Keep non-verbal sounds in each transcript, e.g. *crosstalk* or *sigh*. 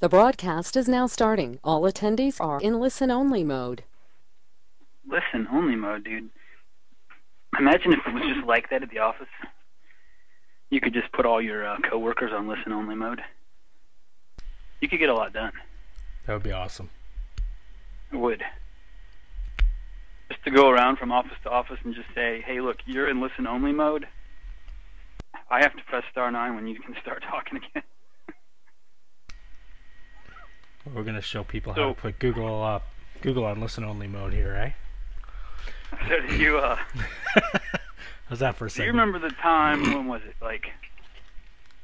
The broadcast is now starting. All attendees are in listen-only mode. Listen only mode, dude. Imagine if it was just like that at the office. You could just put all your uh, coworkers on listen only mode. You could get a lot done. That would be awesome. It would. Just to go around from office to office and just say, "Hey, look, you're in listen only mode." I have to press star nine when you can start *laughs* talking again. We're gonna show people how to put Google up, Google on listen only mode here, right? so did you? Uh, *laughs* How's that for a second? do you remember the time? When was it? Like,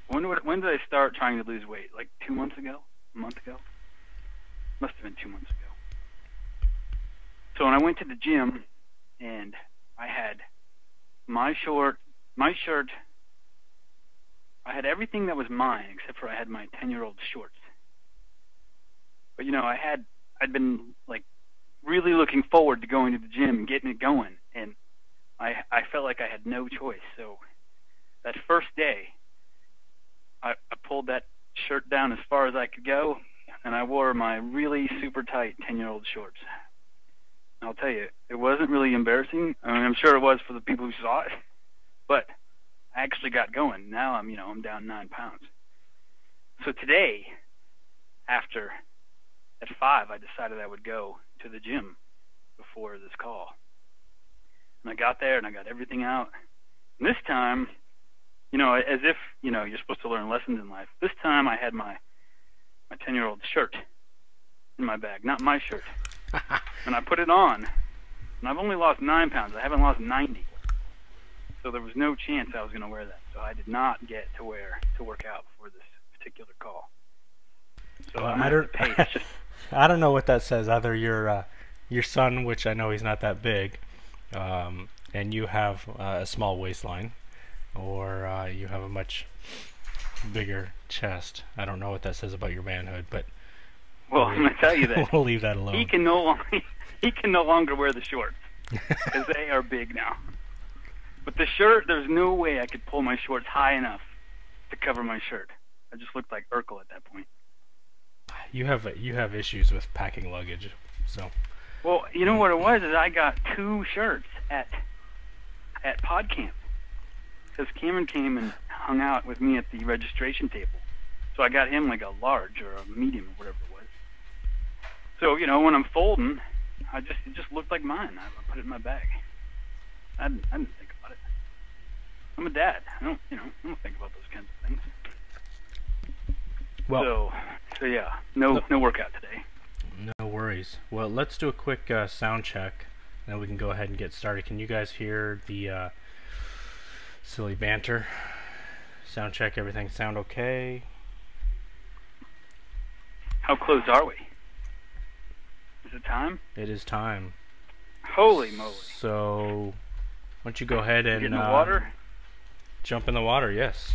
when would, when did I start trying to lose weight? Like two months ago? A month ago? Must have been two months ago. So when I went to the gym, and I had my short, my shirt. I had everything that was mine except for I had my ten-year-old shorts. But you know, I had I'd been like really looking forward to going to the gym and getting it going, and I I felt like I had no choice. So that first day, I, I pulled that shirt down as far as I could go, and I wore my really super tight ten year old shorts. I'll tell you, it wasn't really embarrassing. I mean, I'm sure it was for the people who saw it, but I actually got going. Now I'm you know I'm down nine pounds. So today, after at five, I decided I would go to the gym before this call. And I got there and I got everything out. And this time, you know, as if, you know, you're supposed to learn lessons in life. This time I had my my 10-year-old shirt in my bag, not my shirt. *laughs* and I put it on. And I've only lost 9 pounds. I haven't lost 90. So there was no chance I was going to wear that. So I did not get to wear to work out for this particular call. So Well, I don't- to pay. It's just *laughs* I don't know what that says. Either your uh, your son, which I know he's not that big, um, and you have uh, a small waistline, or uh, you have a much bigger chest. I don't know what that says about your manhood, but well, I'm going to tell you that. *laughs* we'll leave that alone. He can no longer *laughs* he can no longer wear the shorts because they are big now. But the shirt, there's no way I could pull my shorts high enough to cover my shirt. I just looked like Urkel at that point. You have you have issues with packing luggage, so Well, you know what it was is I got two shirts at at PodCamp because Cameron came and hung out with me at the registration table. So I got him like a large or a medium or whatever it was. So you know when I'm folding, I just it just looked like mine. I, I put it in my bag. I didn't, I didn't think about it. I'm a dad. I don't you know I don't think about those kinds of things. well. so so yeah, no no workout today. No worries. Well, let's do a quick uh, sound check, then we can go ahead and get started. Can you guys hear the uh, silly banter? Sound check. Everything sound okay? How close are we? Is it time? It is time. Holy moly! So, why don't you go ahead Get and in the uh, water. jump in the water? Yes.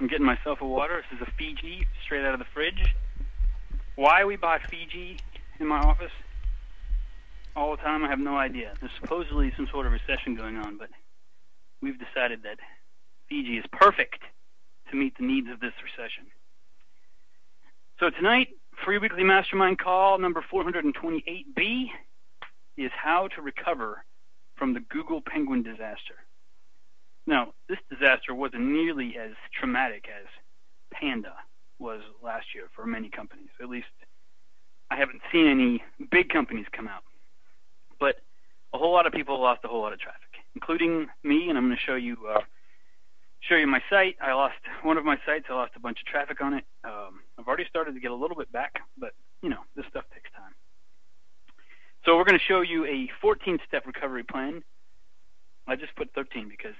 I'm getting myself a water. This is a Fiji, straight out of the fridge. Why we bought Fiji in my office all the time, I have no idea. There's supposedly some sort of recession going on, but we've decided that Fiji is perfect to meet the needs of this recession. So tonight, free weekly mastermind call number 428B is how to recover from the Google Penguin disaster. Now, this disaster wasn't nearly as traumatic as Panda was last year for many companies. At least I haven't seen any big companies come out. But a whole lot of people lost a whole lot of traffic, including me, and I'm going to show you uh, show you my site. I lost one of my sites. I lost a bunch of traffic on it. Um, I've already started to get a little bit back, but you know this stuff takes time. So we're going to show you a 14-step recovery plan. I just put 13 because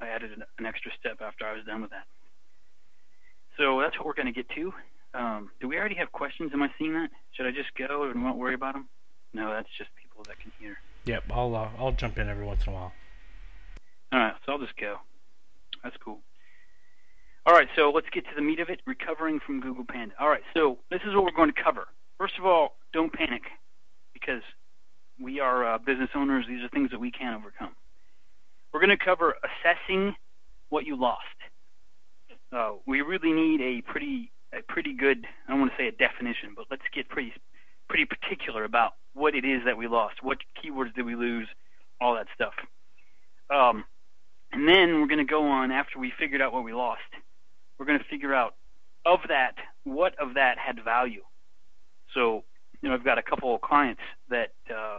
I added an, an extra step after I was done with that. So that's what we're going to get to. Um, do we already have questions? Am I seeing that? Should I just go and won't worry about them? No, that's just people that can hear. Yep. I'll uh, I'll jump in every once in a while. All right, so I'll just go. That's cool. All right, so let's get to the meat of it recovering from Google Panda. All right, so this is what we're going to cover. First of all, don't panic because we are uh, business owners. These are things that we can overcome. We're going to cover assessing what you lost. Uh, we really need a pretty a pretty good, I don't want to say a definition, but let's get pretty pretty particular about what it is that we lost, what keywords did we lose, all that stuff. Um, and then we're going to go on after we figured out what we lost. We're going to figure out of that, what of that had value. So, you know, I've got a couple of clients that uh,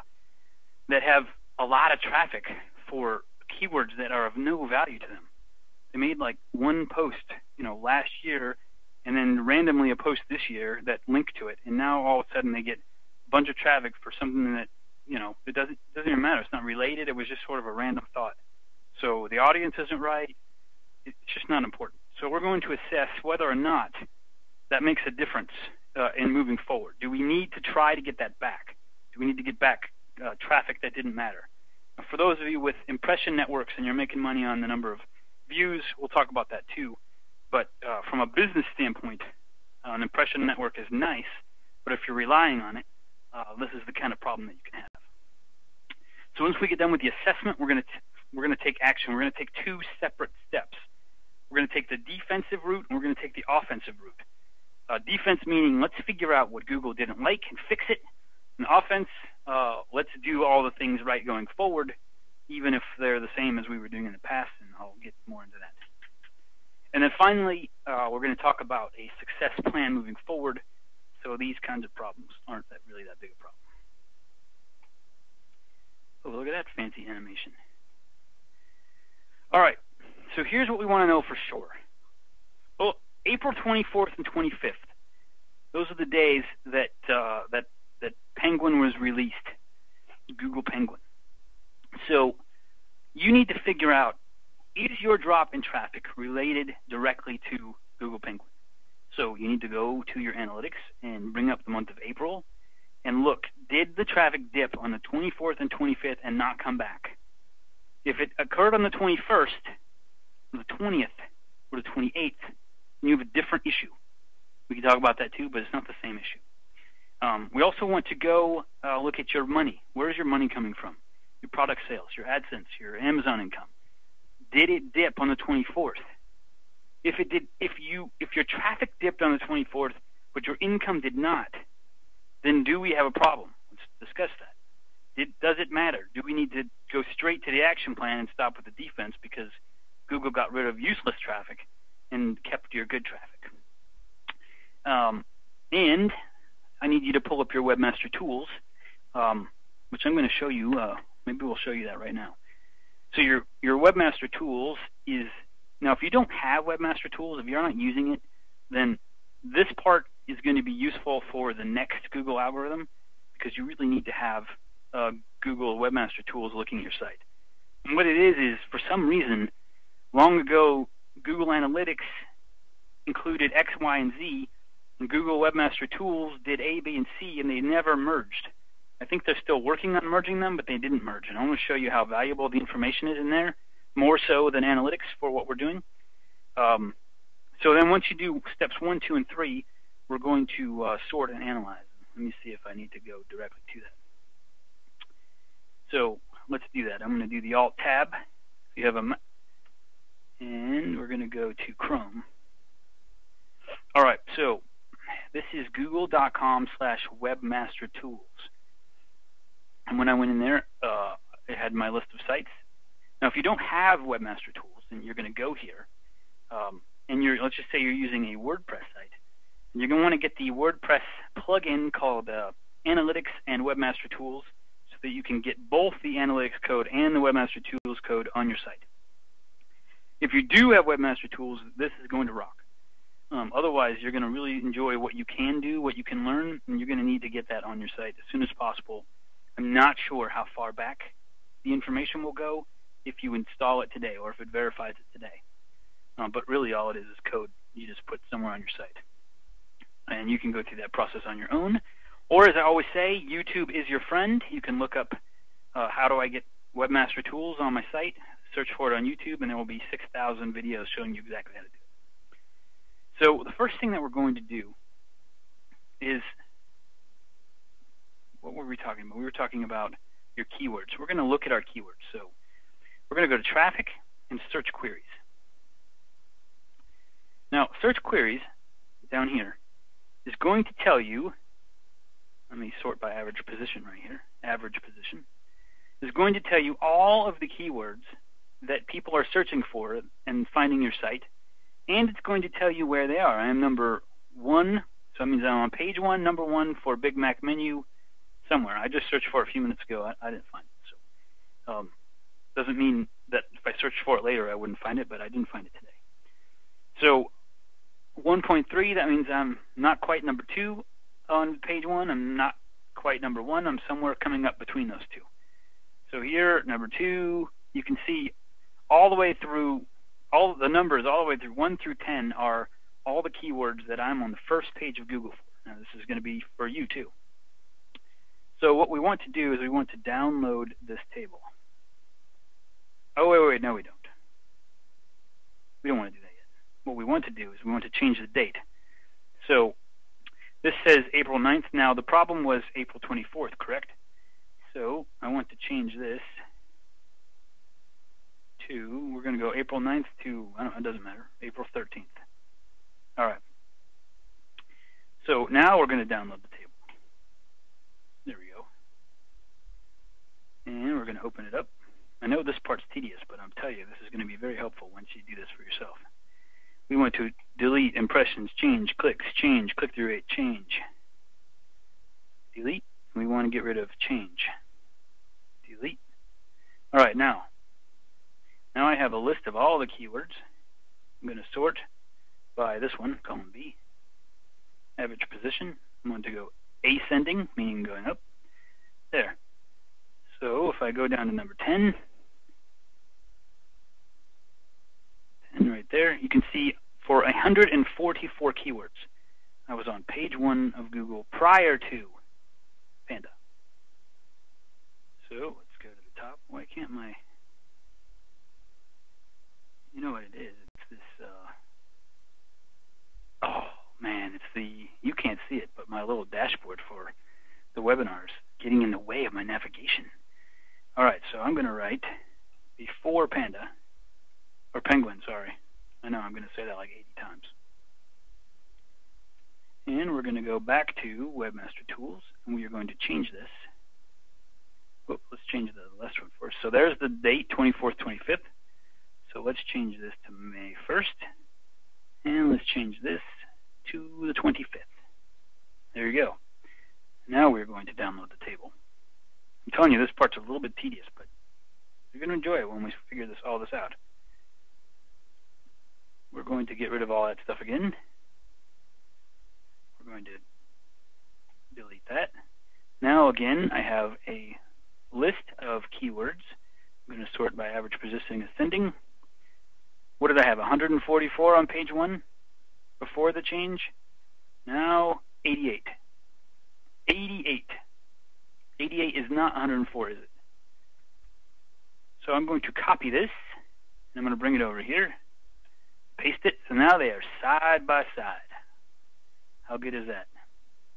that have a lot of traffic for keywords that are of no value to them. They made like one post, you know, last year and then randomly a post this year that linked to it, and now all of a sudden they get a bunch of traffic for something that you know it doesn't it doesn't even matter. It's not related. It was just sort of a random thought. So the audience isn't right. It's just not important. So we're going to assess whether or not that makes a difference uh, in moving forward. Do we need to try to get that back? Do we need to get back uh, traffic that didn't matter? For those of you with impression networks and you're making money on the number of views, we'll talk about that too. But uh, from a business standpoint, uh, an impression network is nice, but if you're relying on it, uh, this is the kind of problem that you can have. So once we get done with the assessment, we're going to we're going to take action. We're going to take two separate steps. We're going to take the defensive route and we're going to take the offensive route. Uh, defense meaning let's figure out what Google didn't like and fix it. And offense, uh, let's do all the things right going forward, even if they're the same as we were doing in the past. And I'll get more into that. And then finally, uh, we're going to talk about a success plan moving forward. So these kinds of problems aren't that really that big a problem. Oh, look at that fancy animation. All right, so here's what we want to know for sure. Well, April 24th and 25th, those are the days that uh, that that Penguin was released, Google Penguin. So you need to figure out is your drop in traffic related directly to Google Penguin? So you need to go to your analytics and bring up the month of April and look, did the traffic dip on the 24th and 25th and not come back? If it occurred on the 21st, the 20th, or the 28th, you have a different issue. We can talk about that too, but it's not the same issue. Um, we also want to go uh, look at your money. Where is your money coming from? Your product sales, your AdSense, your Amazon income did it dip on the 24th? If it did, if you if your traffic dipped on the 24th, but your income did not, then do we have a problem? Let's discuss that. Did, does it matter? Do we need to go straight to the action plan and stop with the defense because Google got rid of useless traffic and kept your good traffic? Um, and I need you to pull up your Webmaster Tools, um, which I'm going to show you. Uh, maybe we'll show you that right now. So your your Webmaster Tools is now if you don't have Webmaster Tools, if you're not using it, then this part is going to be useful for the next Google algorithm because you really need to have uh, Google Webmaster Tools looking at your site. And what it is is for some reason, long ago Google Analytics included X, Y, and Z, Google Webmaster Tools did A, B, and C, and they never merged. I think they're still working on merging them, but they didn't merge. And I want to show you how valuable the information is in there, more so than analytics for what we're doing. Um, so then once you do steps one, two, and three, we're going to uh, sort and analyze. Let me see if I need to go directly to that. So let's do that. I'm going to do the Alt tab. You have a, and we're going to go to Chrome. All right, so this is google.com slash webmaster tools. And when I went in there, uh, it had my list of sites. Now, if you don't have Webmaster Tools, then you're going to go here, um, and you're let's just say you're using a WordPress site, you're going to want to get the WordPress plugin called uh, Analytics and Webmaster Tools, so that you can get both the Analytics code and the Webmaster Tools code on your site. If you do have Webmaster Tools, this is going to rock. Um, otherwise, you're going to really enjoy what you can do, what you can learn, and you're going to need to get that on your site as soon as possible I'm not sure how far back the information will go if you install it today or if it verifies it today. Uh, but really, all it is is code you just put somewhere on your site. And you can go through that process on your own. Or, as I always say, YouTube is your friend. You can look up uh, how do I get Webmaster Tools on my site, search for it on YouTube, and there will be 6,000 videos showing you exactly how to do it. So, the first thing that we're going to do is what were we talking about? We were talking about your keywords. We're going to look at our keywords. So we're going to go to traffic and search queries. Now, search queries, down here is going to tell you, let me sort by average position right here, average position, is going to tell you all of the keywords that people are searching for and finding your site, and it's going to tell you where they are. I am number one, so that means I'm on page one, number one for Big Mac menu somewhere. I just searched for it a few minutes ago. I, I didn't find it. So um, doesn't mean that if I searched for it later I wouldn't find it, but I didn't find it today. So 1.3, that means I'm not quite number two on page one. I'm not quite number one. I'm somewhere coming up between those two. So here, number two, you can see all the way through, all the numbers all the way through 1 through 10 are all the keywords that I'm on the first page of Google for. Now this is going to be for you too. So what we want to do is we want to download this table. Oh, wait, wait, wait, no we don't. We don't want to do that yet. what we want to do is we want to change the date. So this says April 9th. Now the problem was April 24th, correct? So I want to change this to, we're going to go April 9th to, I don't, it doesn't matter, April 13th. All right. So now we're going to download the table. There we go. And we're going to open it up. I know this part's tedious, but I'm telling you, this is going to be very helpful once you do this for yourself we want to delete impressions, change, clicks, change, click-through rate, change. Delete. We want to get rid of change. Delete. All right, now. Now I have a list of all the keywords. I'm going to sort by this one, column B. Average position. I'm going to go ascending, meaning going up. There. So if I go down to number 10, and right there, you can see for 144 keywords, I was on page one of Google prior to Panda. So let's go to the top. Why can't my... You know what it is. It's this... Uh... Oh, man, it's the... You can't see it, but my little dashboard for the webinars getting in the way of my navigation. All right, so I'm going to write before Panda or penguin, sorry. I know I'm going to say that like 80 times. And we're going to go back to Webmaster Tools, and we are going to change this. Let's change the last one first. So there's the date, 24th, 25th. So let's change this to May 1st. And let's change this to the 25th. There you go. Now we're going to download the table. I'm telling you, this part's a little bit tedious, but you're going to enjoy it when we figure this all this out. We're going to get rid of all that stuff again. We're going to delete that. Now again, I have a list of keywords. I'm going to sort by average positioning ascending. What did I have? 144 on page 1 before the change. Now 88. 88. 88 is not 104, is it? So I'm going to copy this, and I'm going to bring it over here paste it. So now they are side by side. How good is that?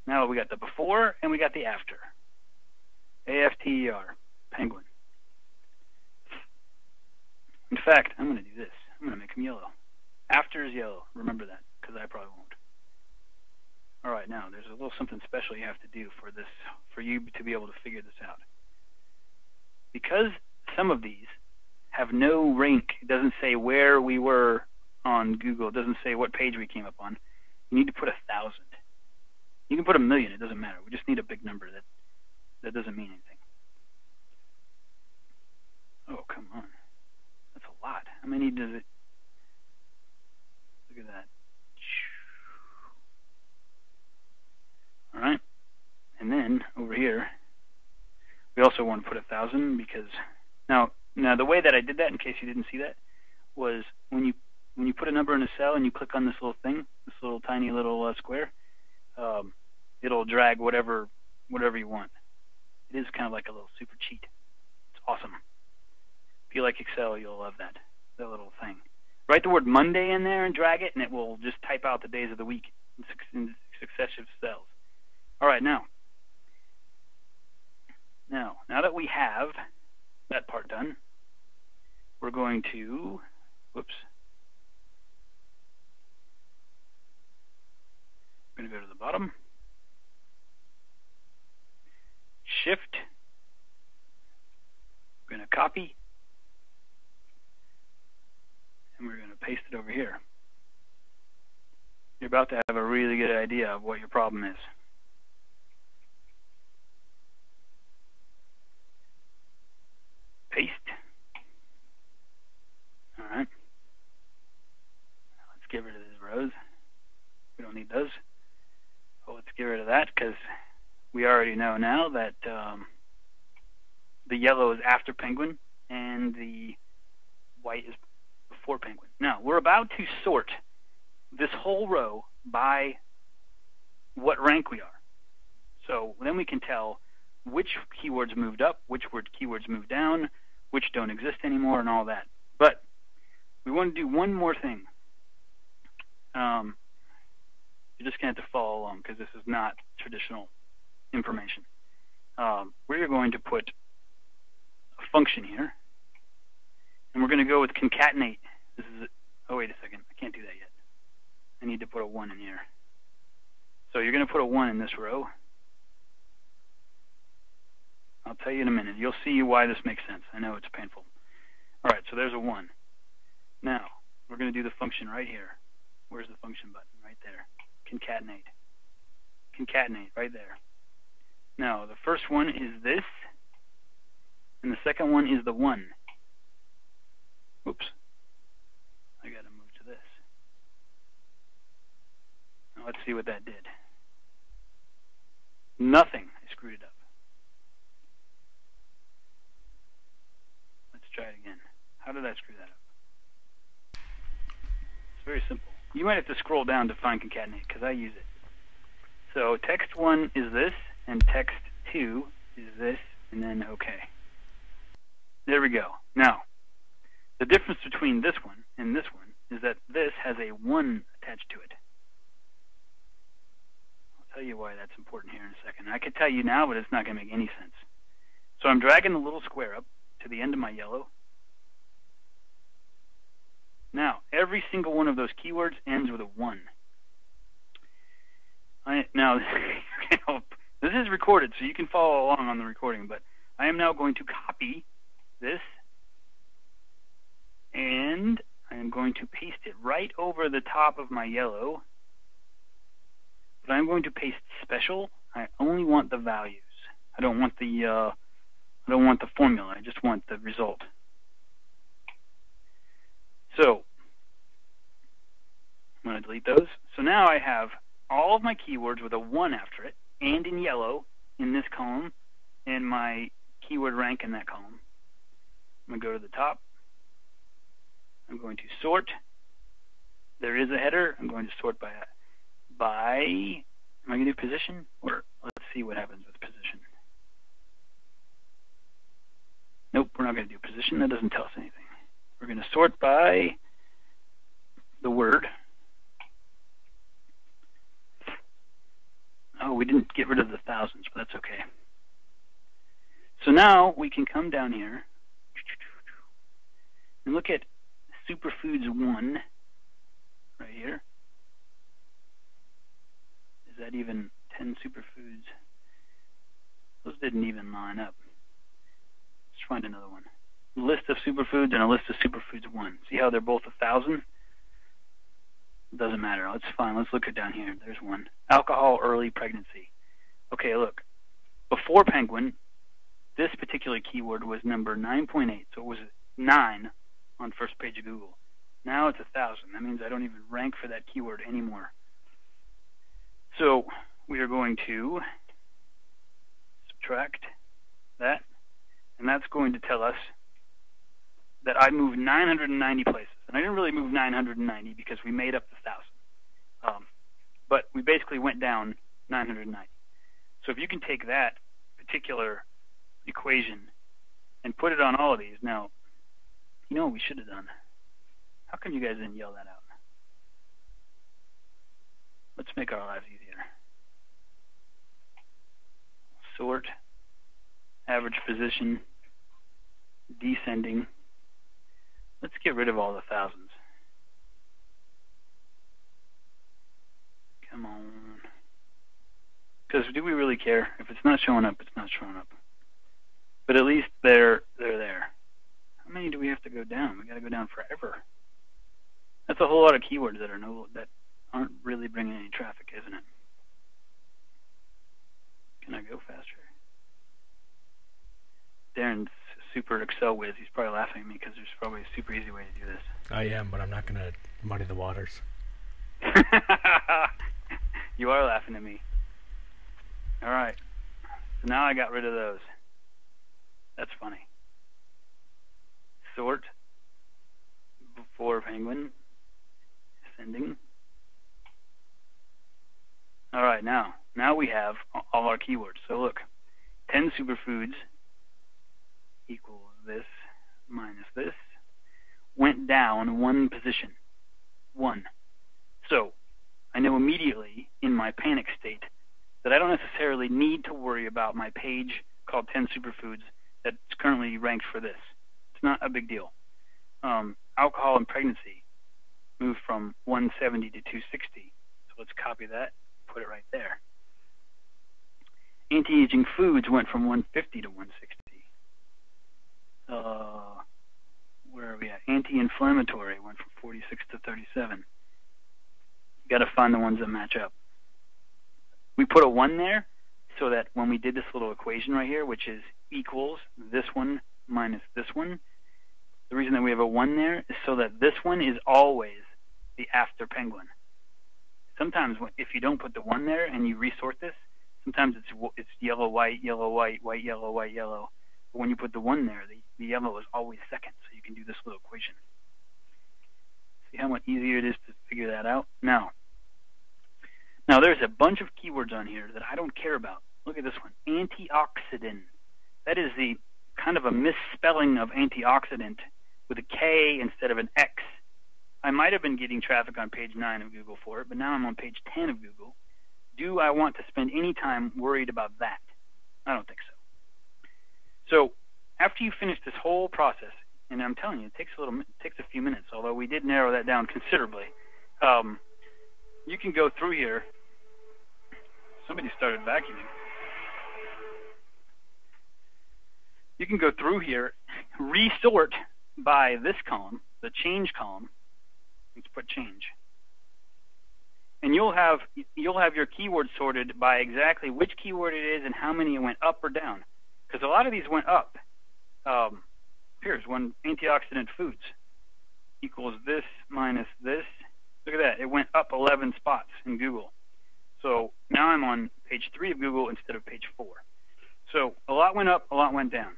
Now we got the before and we got the after. A-F-T-E-R, penguin. In fact, I'm going to do this. I'm going to make them yellow. After is yellow. Remember that, because I probably won't. All right, now there's a little something special you have to do for this, for you to be able to figure this out. Because some of these have no rank, it doesn't say where we were on Google. It doesn't say what page we came up on. You need to put a thousand. You can put a million. It doesn't matter. We just need a big number that that doesn't mean anything. Oh, come on. That's a lot. How many does it? Look at that. All right. And then over here, we also want to put a thousand because now now the way that I did that, in case you didn't see that, was when you when you put a number in a cell and you click on this little thing, this little tiny little uh, square, um, it'll drag whatever whatever you want. It is kind of like a little super cheat. It's awesome. If you like Excel, you'll love that that little thing. Write the word Monday in there and drag it, and it will just type out the days of the week in, successive cells. All right, now, now, now that we have that part done, we're going to, whoops, bottom. Shift. We're going to copy. And we're going to paste it over here. You're about to have a really good idea of what your problem is. Paste. Alright. Let's get rid of these rows. We don't need those. Well, let's get rid of that because we already know now that um, the yellow is after penguin and the white is before penguin. Now, we're about to sort this whole row by what rank we are. So then we can tell which keywords moved up, which word keywords moved down, which don't exist anymore, and all that. But we want to do one more thing. Um, you're just going to have to follow along because this is not traditional information. Um, we're going to put a function here, and we're going to go with concatenate. This is, oh wait a second, I can't do that yet. I need to put a 1 in here. So you're going to put a 1 in this row. I'll tell you in a minute. You'll see why this makes sense. I know it's painful. All right, so there's a 1. Now, we're going to do the function right here. Where's the function button? Right there. Concatenate. Concatenate, right there. Now, the first one is this, and the second one is the 1. Oops. I got to move to this. Now, let's see what that did. Nothing. I screwed it up. Let's try it again. How did I screw that up? It's very simple. You might have to scroll down to find concatenate because I use it. So text 1 is this, and text 2 is this, and then OK. There we go. Now, the difference between this one and this one is that this has a 1 attached to it. Tell you why that's important here in a second. I could tell you now, but it's not going to make any sense. So I'm dragging the little square up to the end of my yellow. Now, every single one of those keywords ends with a 1. I, now, *laughs* this is recorded, so you can follow along on the recording, but I am now going to copy this, and I am going to paste it right over the top of my yellow, but I'm going to paste special. I only want the values. I don't want the uh, I don't want the formula. I just want the result. So I'm going to delete those. So now I have all of my keywords with a 1 after it, and in yellow in this column, and my keyword rank in that column. I'm going to go to the top. I'm going to sort. There is a header. I'm going to sort by by. Am I going to do position? Or let's see what happens with position. Nope, we're not going to do position. That doesn't tell us anything. We're going to sort by the word. Oh, we didn't get rid of the thousands, but that's okay. So now we can come down here and look at Superfoods 1 right here. That even 10 superfoods? Those didn't even line up. Let's find another one. List of superfoods and a list of superfoods 1. See how they're both a thousand? Doesn't matter. Let's fine. Let's look at down here. There's one. Alcohol early pregnancy. Okay, look. Before penguin, this particular keyword was number 9.8, so it was 9 on first page of Google. Now it's a thousand. That means I don't even rank for that keyword anymore. So we are going to subtract that, and that's going to tell us that I moved 990 places. And I didn't really move 990 because we made up the thousand. Um, but we basically went down 990. So if you can take that particular equation and put it on all of these, now, you know what we should have done? How come you guys didn't yell that out? Let's make our lives easier. Sort, average position, descending. Let's get rid of all the thousands. Come on. Because do we really care? If it's not showing up, it's not showing up. But at least they're they're there. How many do we have to go down? We got to go down forever. That's a whole lot of keywords that are no that aren't really bringing any traffic, isn't it? Can I go faster? Darren's super Excel whiz. He's probably laughing at me because there's probably a super easy way to do this. I am, but I'm not going to muddy the waters. *laughs* you are laughing at me. All right. So now I got rid of those. That's funny. Sort before penguin. Sending. All right, now now we have all our keywords. So look, 10 superfoods equals this minus this went down one position. One. So I know immediately in my panic state that I don't necessarily need to worry about my page called 10 superfoods that's currently ranked for this. It's not a big deal. Um, alcohol and pregnancy moved from 170 to 260. So let's copy that, put it right there. Anti-aging foods went from 150 to 160. Uh, where are we at? Anti-inflammatory went from 46 to 37. You got to find the ones that match up. We put a 1 there so that when we did this little equation right here, which is equals this one minus this one, the reason that we have a 1 there is so that this one is always the after penguin. Sometimes if you don't put the 1 there and you resort this, sometimes it's it's yellow, white, yellow, white, white, yellow, white, yellow. But when you put the 1 there, the, the yellow is always second, so you can do this little equation. See how much easier it is to figure that out? Now, now there's a bunch of keywords on here that I don't care about. Look at this one, antioxidant. That is the kind of a misspelling of antioxidant with a K instead of an X. I might have been getting traffic on page 9 of Google for it, but now I'm on page 10 of Google. Do I want to spend any time worried about that? I don't think so. So after you finish this whole process, and I'm telling you, it takes a little, it takes a few minutes. Although we did narrow that down *laughs* considerably. Um, you can go through here. Somebody started vacuuming. You can go through here, resort by this column, the change column. Let's put change. You'll have you'll have your keyword sorted by exactly which keyword it is and how many it went up or down. Because a lot of these went up. Um, here's one antioxidant foods equals this minus this. Look at that. It went up 11 spots in Google. So now I'm on page 3 of Google instead of page 4. So a lot went up, a lot went down.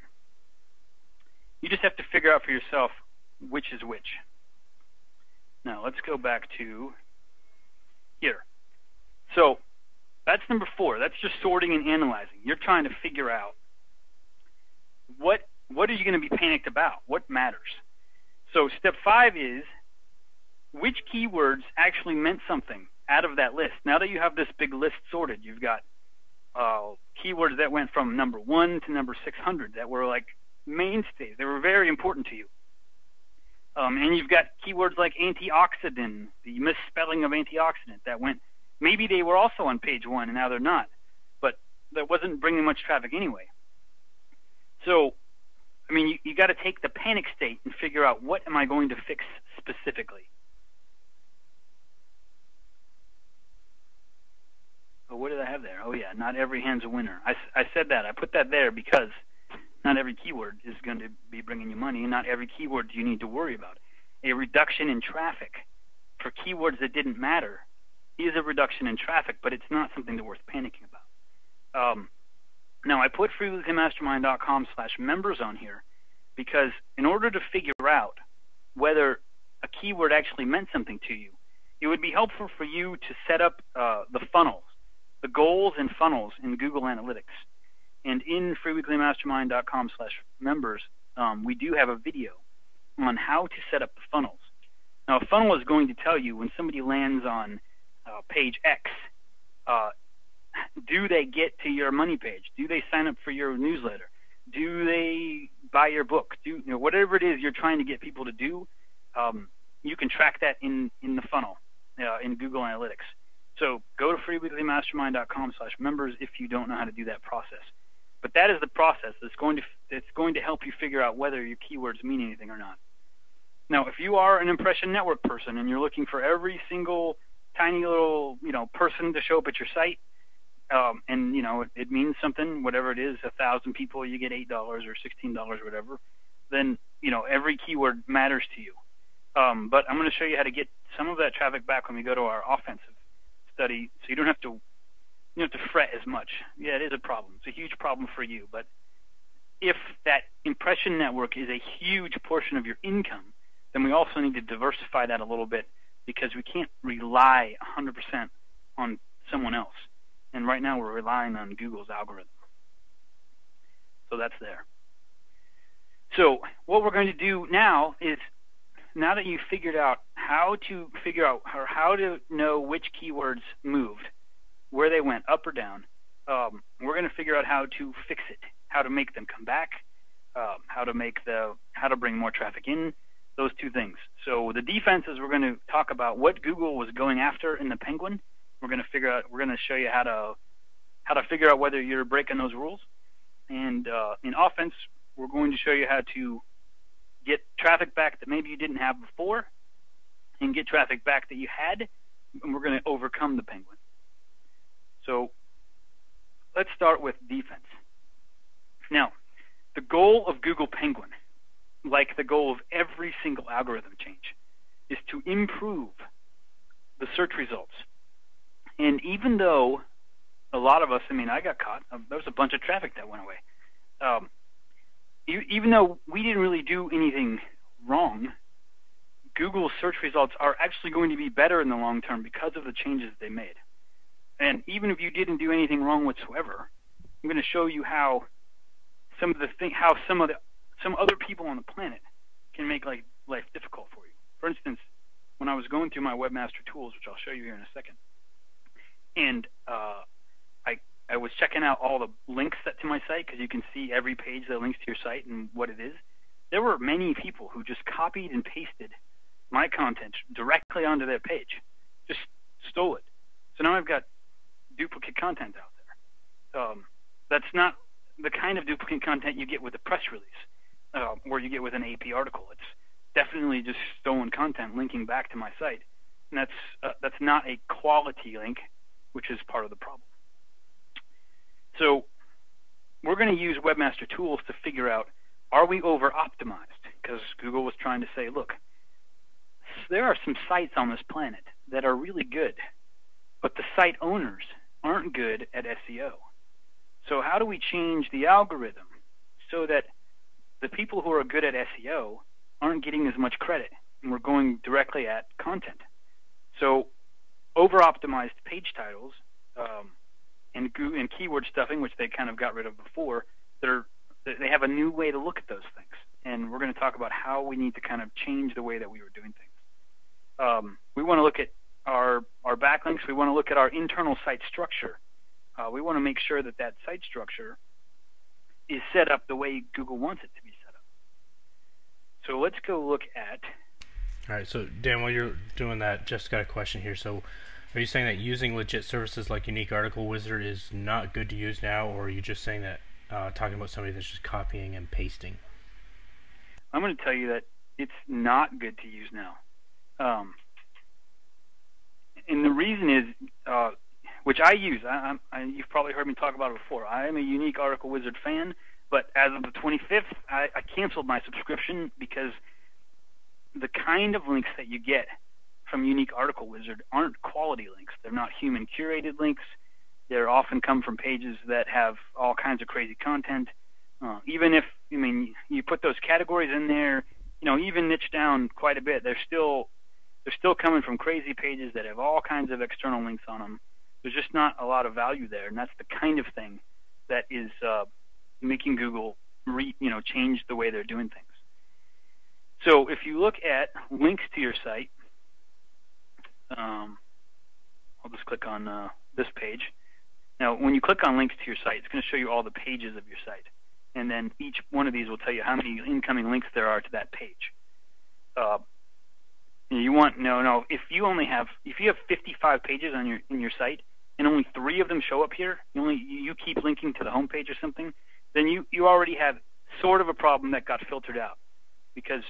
You just have to figure out for yourself which is which. Now let's go back to here. So that's number four. That's just sorting and analyzing. You're trying to figure out what what are you going to be panicked about? What matters? So step five is which keywords actually meant something out of that list. Now that you have this big list sorted, you've got uh, keywords that went from number one to number 600 that were like mainstays. They were very important to you. Um, and you've got keywords like antioxidant, the misspelling of antioxidant that went. Maybe they were also on page one and now they're not, but that wasn't bringing much traffic anyway. So, I mean, you, you got to take the panic state and figure out what am I going to fix specifically. Oh, what did I have there? Oh yeah, not every hand's a winner. I, I said that. I put that there because not every keyword is going to be bringing you money, and not every keyword you need to worry about. A reduction in traffic for keywords that didn't matter is a reduction in traffic, but it's not something that's worth panicking about. Um, now, I put freeweeklymastermind.com slash members on here because in order to figure out whether a keyword actually meant something to you, it would be helpful for you to set up uh, the funnels, the goals and funnels in Google Analytics. And in freeweeklymastermind.com slash members, um, we do have a video on how to set up the funnels. Now, a funnel is going to tell you when somebody lands on uh, page X, uh, do they get to your money page? Do they sign up for your newsletter? Do they buy your book? Do you know whatever it is you're trying to get people to do? Um, you can track that in in the funnel uh, in Google Analytics. So go to freeweeklymastermind.com slash members if you don't know how to do that process. But that is the process that's going to that's going to help you figure out whether your keywords mean anything or not. Now, if you are an impression network person and you're looking for every single tiny little you know person to show up at your site, um, and you know it, it means something, whatever it is, a thousand people you get eight dollars or sixteen dollars, or whatever, then you know every keyword matters to you. Um, but I'm going to show you how to get some of that traffic back when we go to our offensive study, so you don't have to you don't have to fret as much. Yeah, it is a problem. It's a huge problem for you, but if that impression network is a huge portion of your income, then we also need to diversify that a little bit because we can't rely 100% on someone else. And right now we're relying on Google's algorithm. So that's there. So what we're going to do now is now that you've figured out how to figure out or how to know which keywords moved, where they went, up or down, um, we're going to figure out how to fix it, how to make them come back, um, how to make the how to bring more traffic in, those two things. So the defenses we're going to talk about what Google was going after in the Penguin. We're going to figure out. We're going to show you how to how to figure out whether you're breaking those rules. And uh, in offense, we're going to show you how to get traffic back that maybe you didn't have before, and get traffic back that you had. And we're going to overcome the Penguin. So let's start with defense. Now, the goal of Google Penguin like the goal of every single algorithm change, is to improve the search results. And even though a lot of us, I mean, I got caught, um, there was a bunch of traffic that went away. Um, even though we didn't really do anything wrong, Google's search results are actually going to be better in the long term because of the changes they made. And even if you didn't do anything wrong whatsoever, I'm going to show you how some of the thing, how some of the some other people on the planet can make life, life difficult for you. For instance, when I was going through my webmaster tools, which I'll show you here in a second, and uh, I I was checking out all the links set to my site because you can see every page that links to your site and what it is. There were many people who just copied and pasted my content directly onto their page, just stole it. So now I've got duplicate content out there. Um, that's not the kind of duplicate content you get with a press release uh, where you get with an AP article. It's definitely just stolen content linking back to my site, and that's uh, that's not a quality link, which is part of the problem. So we're going to use Webmaster Tools to figure out are we over optimized? Because Google was trying to say, look, there are some sites on this planet that are really good, but the site owners aren't good at SEO. So how do we change the algorithm so that the people who are good at SEO aren't getting as much credit, and we're going directly at content. So, over-optimized page titles um, and, and keyword stuffing, which they kind of got rid of before, they're they have a new way to look at those things, and we're going to talk about how we need to kind of change the way that we were doing things. Um, we want to look at our our backlinks. We want to look at our internal site structure. Uh, we want to make sure that that site structure is set up the way Google wants it to be set up. So let's go look at. All right. So Dan, while you're doing that, just got a question here. So, are you saying that using legit services like Unique Article Wizard is not good to use now, or are you just saying that uh, talking about somebody that's just copying and pasting? I'm going to tell you that it's not good to use now. Um, and the reason is uh, which I use. I, I, you've probably heard me talk about it before. I am a unique Article Wizard fan, but as of the 25th, I, I canceled my subscription because the kind of links that you get from Unique Article Wizard aren't quality links. They're not human curated links. They often come from pages that have all kinds of crazy content. Uh, even if I mean you put those categories in there, you know, even niche down quite a bit, they're still they're still coming from crazy pages that have all kinds of external links on them there's just not a lot of value there, and that's the kind of thing that is uh, making Google re, you know change the way they're doing things. So if you look at links to your site, um, I'll just click on uh, this page. Now, when you click on links to your site, it's going to show you all the pages of your site, and then each one of these will tell you how many incoming links there are to that page. Uh, you want no no if you only have if you have 55 pages on your in your site and only three of them show up here, you only you keep linking to the homepage or something, then you you already have sort of a problem that got filtered out because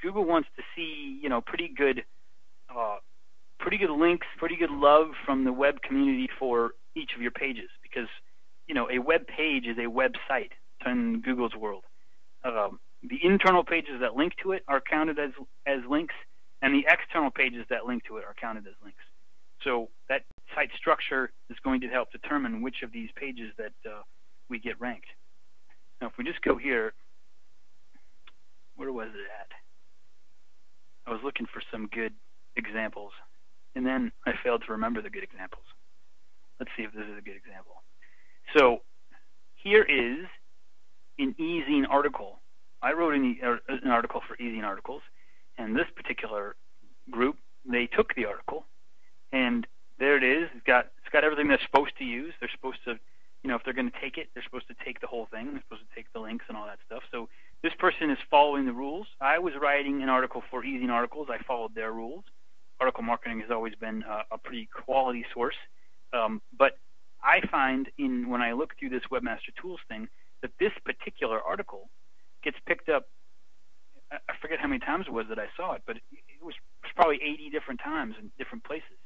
Google wants to see you know pretty good uh, pretty good links, pretty good love from the web community for each of your pages because you know a web page is a website in Google's world. Um, the internal pages that link to it are counted as as links, and the external pages that link to it are counted as links. So that site structure is going to help determine which of these pages that uh, we get ranked. Now, if we just go here, where was it at? I was looking for some good examples, and then I failed to remember the good examples. Let's see if this is a good example. So here is an ezine article. I wrote an, an article for ezine articles, and this particular group, they took the article, and there it is. It's got it's got everything they're supposed to use. They're supposed to, you know, if they're going to take it, they're supposed to take the whole thing. They're supposed to take the links and all that stuff. So this person is following the rules. I was writing an article for ezine Articles. I followed their rules. Article marketing has always been a, a pretty quality source, um, but I find in when I look through this Webmaster Tools thing that this particular article gets picked up. I forget how many times it was that I saw it, but it, was, was probably 80 different times in different places.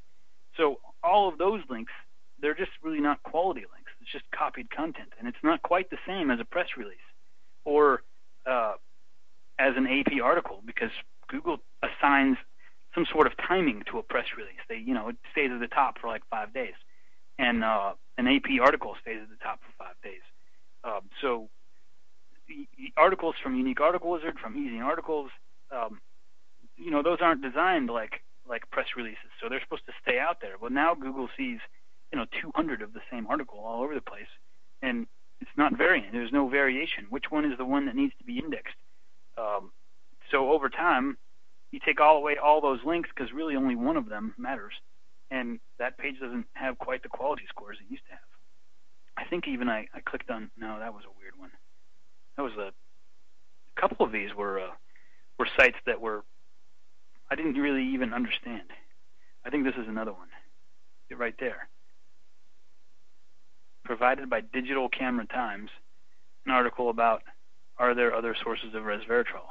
So all of those links, they're just really not quality links. It's just copied content, and it's not quite the same as a press release or uh, as an AP article because Google assigns some sort of timing to a press release. They, you know, it stays at the top for like five days, and uh, an AP article stays at the top for five days. Um, so articles from Unique Article Wizard, from Easy Articles, um, you know, those aren't designed like like press releases, so they're supposed to stay out there. Well, now Google sees, you know, 200 of the same article all over the place, and it's not variant. There's no variation. Which one is the one that needs to be indexed? Um, so over time, you take all away all those links because really only one of them matters, and that page doesn't have quite the quality scores it used to have. I think even I, I clicked on no, that was a weird one. That was a, a couple of these were uh, were sites that were I didn't really even understand. I think this is another one. right there. Provided by Digital Camera Times, an article about are there other sources of resveratrol.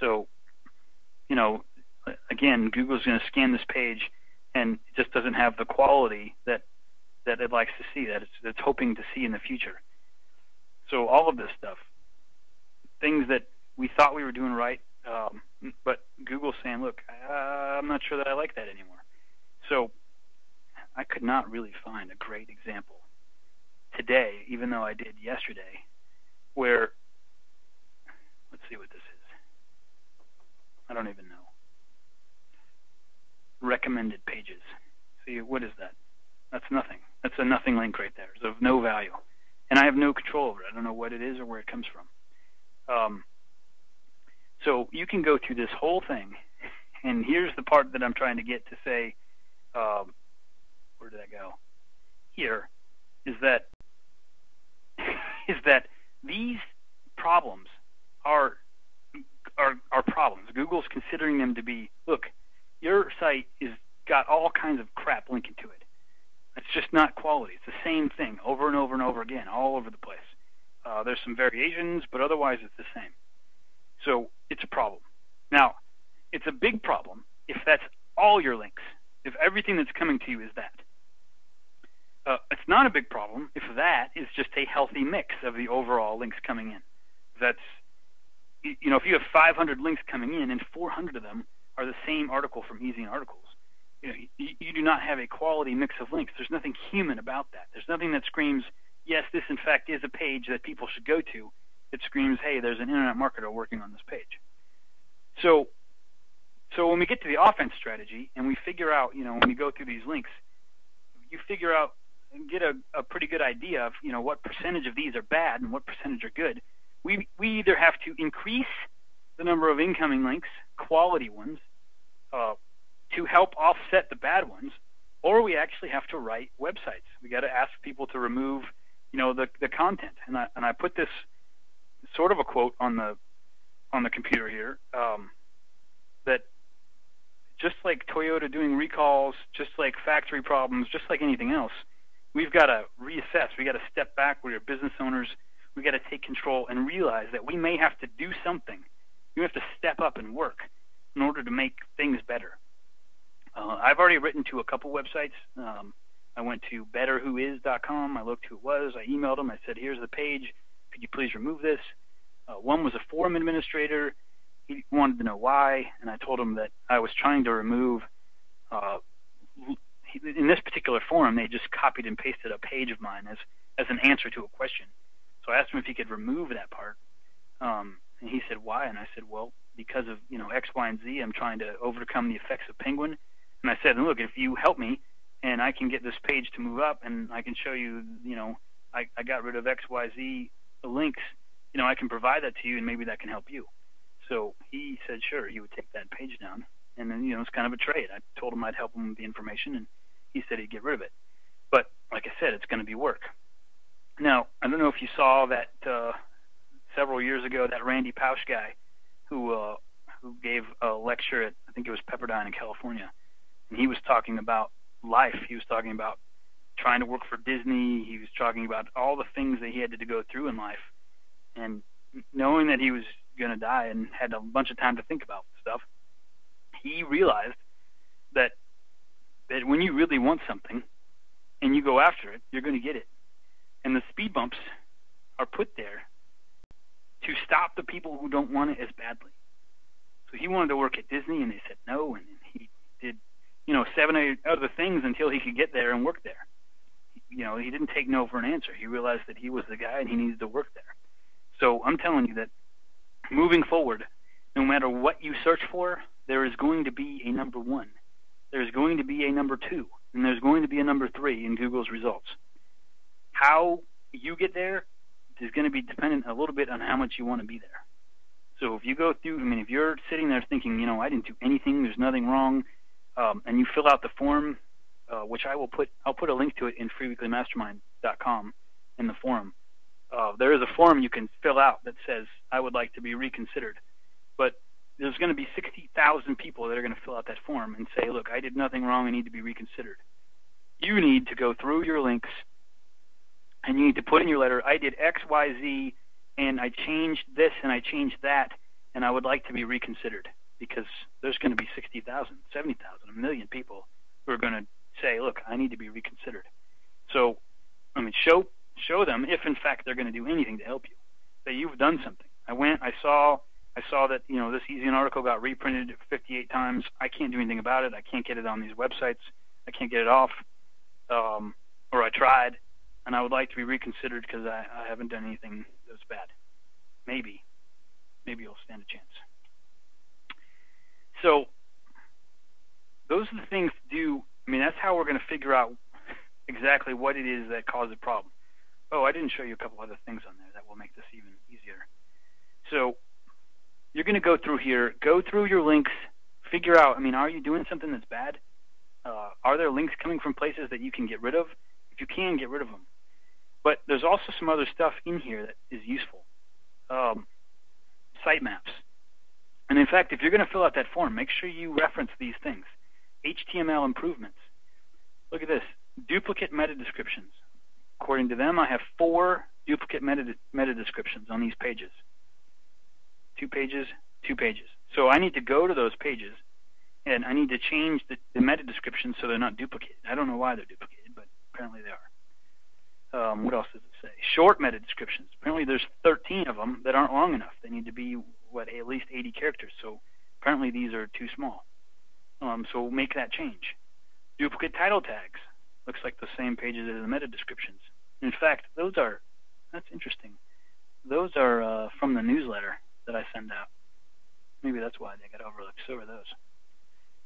So, you know, again, Google's going to scan this page, and it just doesn't have the quality that that it likes to see, that it's, it's hoping to see in the future. So all of this stuff, things that we thought we were doing right, um, but Google's saying, look, uh, I'm not sure that I like that anymore. So I could not really find a great example today, even though I did yesterday, where let's see what this is. I don't even know. Recommended pages. See, what is that? That's nothing. That's a nothing link right there. It's of no value. And I have no control over it. I don't know what it is or where it comes from. Um, so you can go through this whole thing, *laughs* and here's the part that I'm trying to get to say. Um, where did that go? Here is that *laughs* is that these problems are are are problems. Google's considering them to be look, your site is got all kinds of crap linking to it. It's just not quality. It's the same thing over and over and over again, all over the place. Uh, there's some variations, but otherwise it's the same. So it's a problem. Now, it's a big problem if that's all your links, if everything that's coming to you is that. Uh, it's not a big problem if that is just a healthy mix of the overall links coming in. That's, you know, if you have 500 links coming in and 400 of them are the same article from ezine Articles, you, know, you, you do not have a quality mix of links. There's nothing human about that. There's nothing that screams, yes, this in fact is a page that people should go to it screams, hey, there's an internet marketer working on this page. So, so when we get to the offense strategy and we figure out, you know, when we go through these links, you figure out and get a, a pretty good idea of, you know, what percentage of these are bad and what percentage are good. We we either have to increase the number of incoming links, quality ones, uh, to help offset the bad ones, or we actually have to write websites. We got to ask people to remove, you know, the the content. And I and I put this sort of a quote on the on the computer here um, that just like Toyota doing recalls, just like factory problems, just like anything else, we've got to reassess. We got to step back. We're business owners. We got to take control and realize that we may have to do something. We have to step up and work in order to make things better. Uh, I've already written to a couple websites. Um, I went to betterwhois.com. I looked who it was. I emailed them. I said, "Here's the page. Could you please remove this?" Uh, one was a forum administrator. He wanted to know why, and I told him that I was trying to remove. Uh, in this particular forum, they just copied and pasted a page of mine as as an answer to a question. So I asked him if he could remove that part, um, and he said why, and I said, well, because of you know X, Y, and Z, I'm trying to overcome the effects of Penguin. And I said, look, if you help me, and I can get this page to move up, and I can show you, you know, I, I got rid of X, Y, Z links. You know, I can provide that to you, and maybe that can help you. So he said, sure, he would take that page down, and then you know it's kind of a trade. I told him I'd help him with the information, and he said he'd get rid of it. But like I said, it's going to be work. Now, I don't know if you saw that uh, several years ago that Randy Pausch guy who uh, who gave a lecture at I think it was Pepperdine in California, and he was talking about life. He was talking about trying to work for Disney. He was talking about all the things that he had to go through in life, and knowing that he was going to die and had a bunch of time to think about stuff, he realized that that when you really want something and you go after it, you're going to get it. And the speed bumps are put there to stop the people who don't want it as badly. So he wanted to work at Disney, and they said no, and you know, seven eight other things until he could get there and work there. You know, he didn't take no for an answer. He realized that he was the guy and he needed to work there. So I'm telling you that moving forward, no matter what you search for, there is going to be a number one. There's going to be a number two, and there's going to be a number three in Google's results. How you get there is going to be dependent a little bit on how much you want to be there. So if you go through, I mean, if you're sitting there thinking, you know, I didn't do anything, there's nothing wrong, um, and you fill out the form, uh, which I will put, I'll put a link to it in freeweeklymastermind.com in the forum. Uh, there is a form you can fill out that says, I would like to be reconsidered. But there's going to be 60,000 people that are going to fill out that form and say, look, I did nothing wrong, I need to be reconsidered. You need to go through your links and you need to put in your letter, I did X, Y, Z, and I changed this and I changed that, and I would like to be reconsidered because there's going to be 60,000, 70,000, a million people who are going to say, look, I need to be reconsidered. So, I mean, show show them if in fact they're going to do anything to help you that you've done something. I went, I saw, I saw that you know this Easy article got reprinted 58 times. I can't do anything about it. I can't get it on these websites. I can't get it off, um, or I tried, and I would like to be reconsidered because I, I haven't done anything that's bad. Maybe, maybe you'll stand a chance. So those are the things to do. I mean, that's how we're going to figure out exactly what it is that caused the problem. Oh, I didn't show you a couple other things on there that will make this even easier. So you're going to go through here, go through your links, figure out, I mean, are you doing something that's bad? Uh, are there links coming from places that you can get rid of? If you can, get rid of them. But there's also some other stuff in here that is useful. Um, sitemaps. And in fact, if you're going to fill out that form, make sure you reference these things. HTML improvements. Look at this. Duplicate meta descriptions. According to them, I have four duplicate meta, meta descriptions on these pages. Two pages, two pages. So I need to go to those pages and I need to change the, the meta descriptions so they're not duplicated. I don't know why they're duplicated, but apparently they are. Um, what else does it say? Short meta descriptions. Apparently there's 13 of them that aren't long enough. They need to be what at least 80 characters. So apparently these are too small. Um, so make that change. Duplicate title tags looks like the same pages as the meta descriptions. In fact, those are that's interesting. Those are uh, from the newsletter that I send out. Maybe that's why they got overlooked. So are those.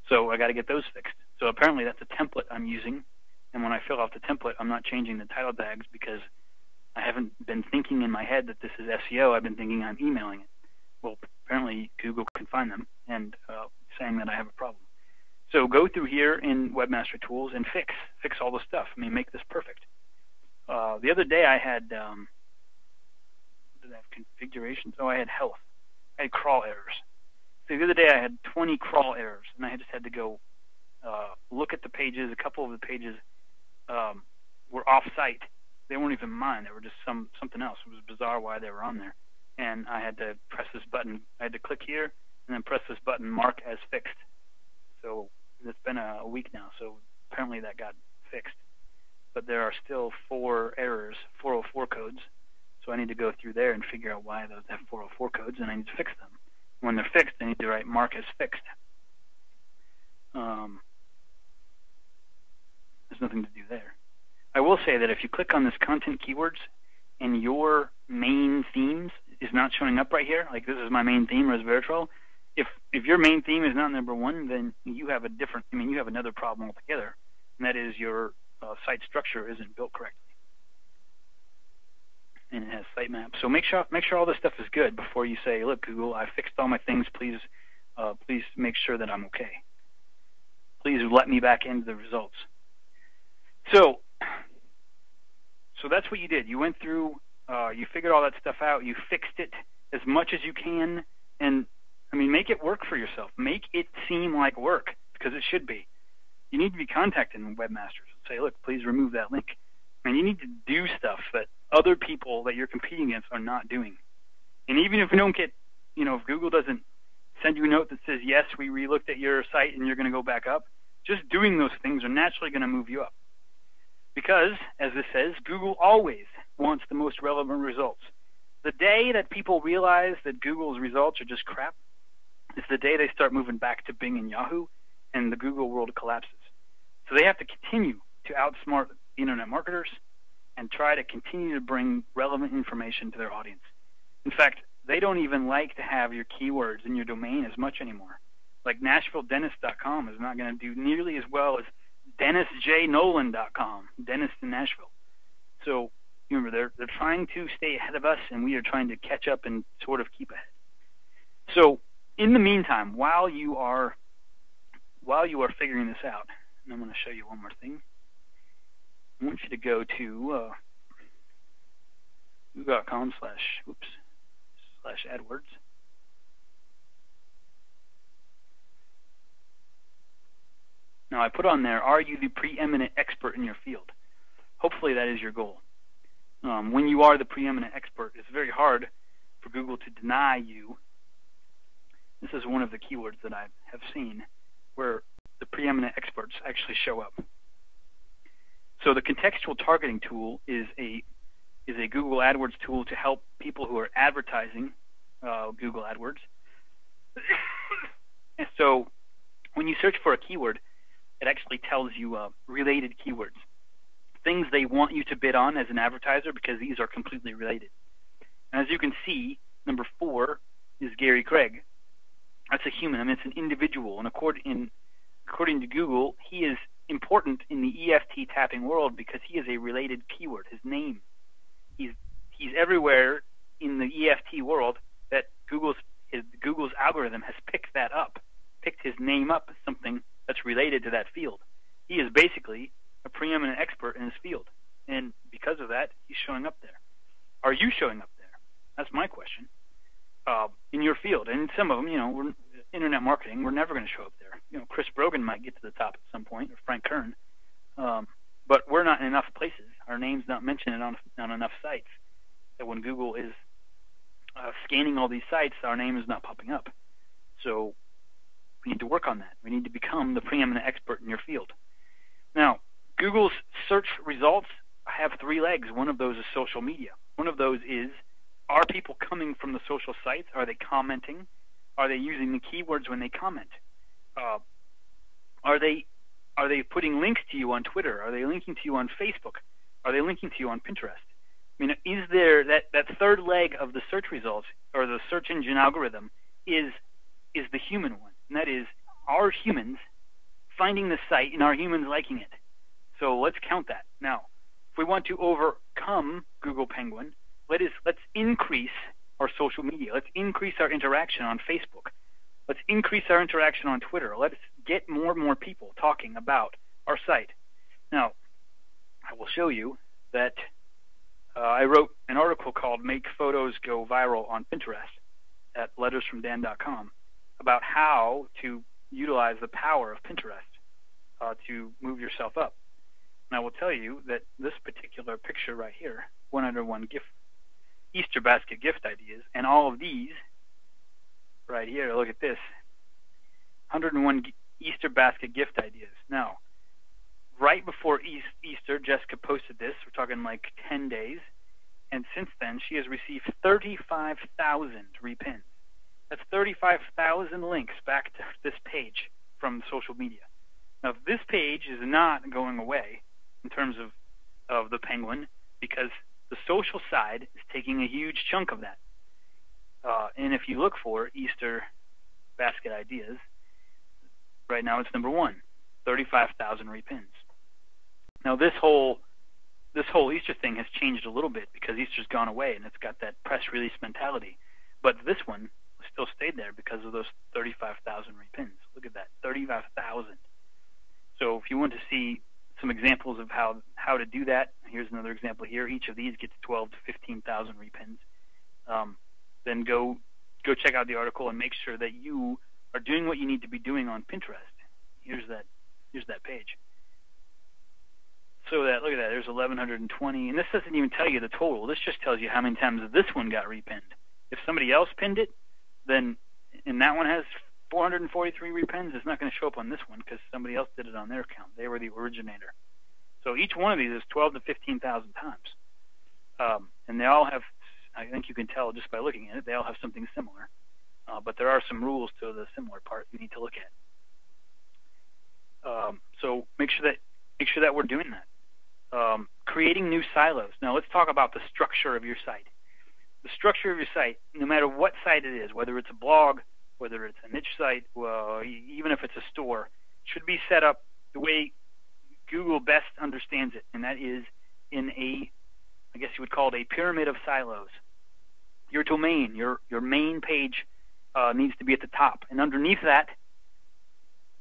So I got to get those fixed. So apparently that's a template I'm using, and when I fill out the template, I'm not changing the title tags because I haven't been thinking in my head that this is SEO. I've been thinking I'm emailing it. Well, apparently Google can find them and uh, saying that I have a problem. So go through here in Webmaster Tools and fix fix all the stuff. I mean, make this perfect. Uh, the other day I had um, did I have configurations? Oh, I had health. I had crawl errors, So the other day I had 20 crawl errors, and I just had to go uh, look at the pages. A couple of the pages um, were off-site. They weren't even mine. They were just some something else. It was bizarre why they were on there. And I had to press this button. I had to click here and then press this button, mark as fixed. So it's been a, week now. So apparently that got fixed. But there are still four errors, 404 codes. So I need to go through there and figure out why those have 404 codes, and I need to fix them. When they're fixed, I need to write mark as fixed. Um, there's nothing to do there. I will say that if you click on this content keywords and your main themes is not showing up right here, like this is my main theme, resveratrol, if if your main theme is not number one, then you have a different. I mean, you have another problem altogether, and that is your uh, site structure isn't built correctly, and it has sitemaps. So make sure make sure all this stuff is good before you say, "Look, Google, I fixed all my things. Please, uh, please make sure that I'm okay. Please let me back into the results." So, so that's what you did. You went through, uh, you figured all that stuff out. You fixed it as much as you can, and I mean, make it work for yourself. Make it seem like work because it should be. You need to be contacting webmasters and say, look, please remove that link. And you need to do stuff that other people that you're competing against are not doing. And even if you don't get, you know, if Google doesn't send you a note that says, yes, we relooked at your site and you're going to go back up, just doing those things are naturally going to move you up. Because, as this says, Google always wants the most relevant results. The day that people realize that Google's results are just crap is the day they start moving back to Bing and Yahoo and the Google world collapses. So they have to continue to outsmart internet marketers and try to continue to bring relevant information to their audience. In fact, they don't even like to have your keywords in your domain as much anymore. Like NashvilleDentist.com is not going to do nearly as well as DennisJNolan.com, dentist in Nashville. So remember, they're they're trying to stay ahead of us, and we are trying to catch up and sort of keep ahead. So in the meantime, while you are while you are figuring this out, and I'm going to show you one more thing. I want you to go to uh, google.com slash oops slash AdWords. Now I put on there, are you the preeminent expert in your field? Hopefully that is your goal. Um, when you are the preeminent expert, it's very hard for Google to deny you. This is one of the keywords that I have seen where the preeminent experts actually show up. So the contextual targeting tool is a is a Google AdWords tool to help people who are advertising uh, Google AdWords. *coughs* so when you search for a keyword, it actually tells you uh, related keywords, things they want you to bid on as an advertiser because these are completely related. And as you can see, number four is Gary Craig. That's a human. I mean, it's an individual, and according in, according to Google, he is important in the EFT tapping world because he is a related keyword. His name, he's he's everywhere in the EFT world that Google's his, Google's algorithm has picked that up, picked his name up as something that's related to that field. He is basically a preeminent expert in his field, and because of that, he's showing up there. Are you showing up there? That's my question. Uh, in your field, and some of them, you know, we're, internet marketing, we're never going to show up there. You know, Chris Brogan might get to the top at some point, or Frank Kern, um, but we're not in enough places. Our name's not mentioned on on enough sites that when Google is uh, scanning all these sites, our name is not popping up. So we need to work on that. We need to become the preeminent expert in your field. Now, Google's search results have three legs. One of those is social media. One of those is are people coming from the social sites? Are they commenting? Are they using the keywords when they comment? Uh, are they are they putting links to you on Twitter? Are they linking to you on Facebook? Are they linking to you on Pinterest? I mean, is there that, that third leg of the search results or the search engine algorithm is is the human one, and that is our humans finding the site and our humans liking it. So let's count that. Now, if we want to overcome Google Penguin, let us let's increase our social media. Let's increase our interaction on Facebook. Let's increase our interaction on Twitter. Let's get more and more people talking about our site. Now, I will show you that uh, I wrote an article called Make Photos Go Viral on Pinterest at lettersfromdan.com. about how to utilize the power of Pinterest uh, to move yourself up. And I will tell you that this particular picture right here, 101 gift Easter basket gift ideas, and all of these right here, look at this, 101 Easter basket gift ideas. Now, right before Easter, Jessica posted this. We're talking like 10 days. And since then, she has received 35,000 repins. That's 35,000 links back to this page from social media. Now, this page is not going away in terms of, of the Penguin because the social side is taking a huge chunk of that. Uh, and if you look for Easter basket ideas, right now it's number one, 35,000 repins. Now this whole this whole Easter thing has changed a little bit because Easter's gone away and it's got that press release mentality. But this one still stayed there because of those 35,000 repins. Look at that, 35,000. So if you want to see some examples of how how to do that, here's another example here. Each of these gets 12 to 15,000 repins. Um, then go go check out the article and make sure that you are doing what you need to be doing on Pinterest. Here's that here's that page. So that look at that, there's 1120, and this doesn't even tell you the total. This just tells you how many times this one got repinned. If somebody else pinned it, then and that one has 443 repins, it's not going to show up on this one because somebody else did it on their account. They were the originator. So each one of these is 12 to 15,000 times, um, and they all have. I think you can tell just by looking at it. They all have something similar, uh, but there are some rules to the similar part you need to look at. Um, so make sure that make sure that we're doing that um, creating new silos. Now let's talk about the structure of your site. The structure of your site, no matter what site it is, whether it's a blog, whether it's a niche site, well, even if it's a store, should be set up the way Google best understands it, and that is in a, I guess you would call it a pyramid of silos. Your domain, your your main page, uh, needs to be at the top, and underneath that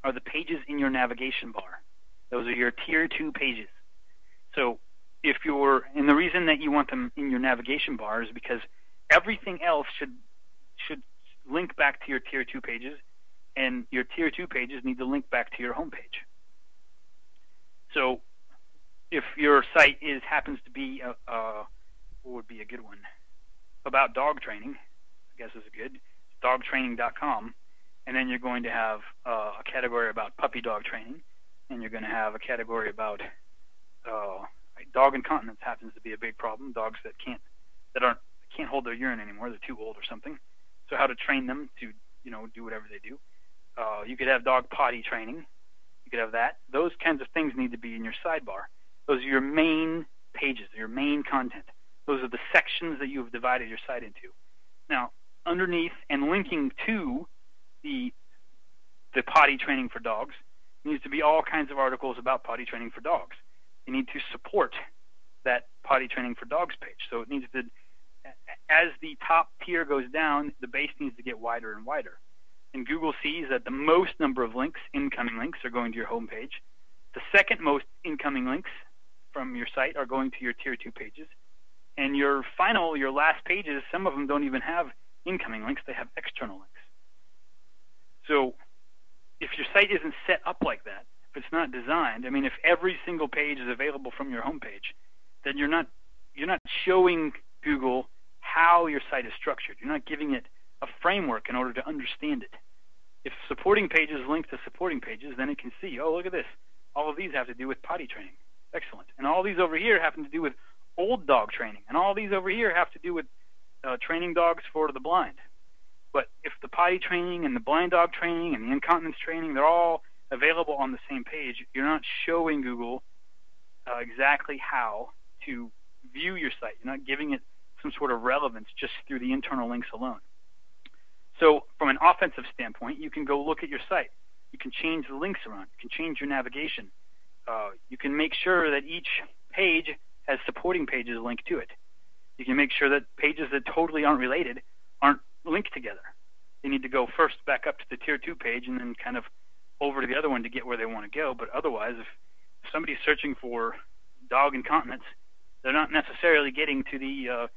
are the pages in your navigation bar. Those are your tier two pages. So if you're, and the reason that you want them in your navigation bar is because everything else should should link back to your tier two pages, and your tier two pages need to link back to your home page. So if your site is happens to be a, a what would be a good one about dog training, I guess is a good dogtraining.com, and then you're going to have uh, a category about puppy dog training, and you're going to have a category about uh, dog incontinence happens to be a big problem. Dogs that can't that aren't can't hold their urine anymore, they're too old or something. So how to train them to you know do whatever they do. Uh, you could have dog potty training. You could have that. Those kinds of things need to be in your sidebar. Those are your main pages, your main content. Those are the sections that you have divided your site into. Now, underneath and linking to the the potty training for dogs needs to be all kinds of articles about potty training for dogs you need to support that potty training for dogs page. So it needs to, as the top tier goes down, the base needs to get wider and wider. And Google sees that the most number of links, incoming links, are going to your home page. The second most incoming links from your site are going to your tier two pages. And your final, your last pages, some of them don't even have incoming links, they have external links. So if your site isn't set up like that, it's not designed, I mean, if every single page is available from your homepage, then you're not you're not showing Google how your site is structured. You're not giving it a framework in order to understand it. If supporting pages link to supporting pages, then it can see, oh, look at this. All of these have to do with potty training. Excellent. And all these over here happen to do with old dog training. And all these over here have to do with uh, training dogs for the blind. But if the potty training and the blind dog training and the incontinence training, they're all available on the same page, you're not showing Google uh, exactly how to view your site. You're not giving it some sort of relevance just through the internal links alone. So, from an offensive standpoint, you can go look at your site. You can change the links around. You can change your navigation. Uh, you can make sure that each page has supporting pages linked to it. You can make sure that pages that totally aren't related aren't linked together. They need to go first back up to the tier two page and then kind of over to the other one to get where they want to go. But otherwise, if somebody's searching for dog incontinence, they're not necessarily getting to the uh,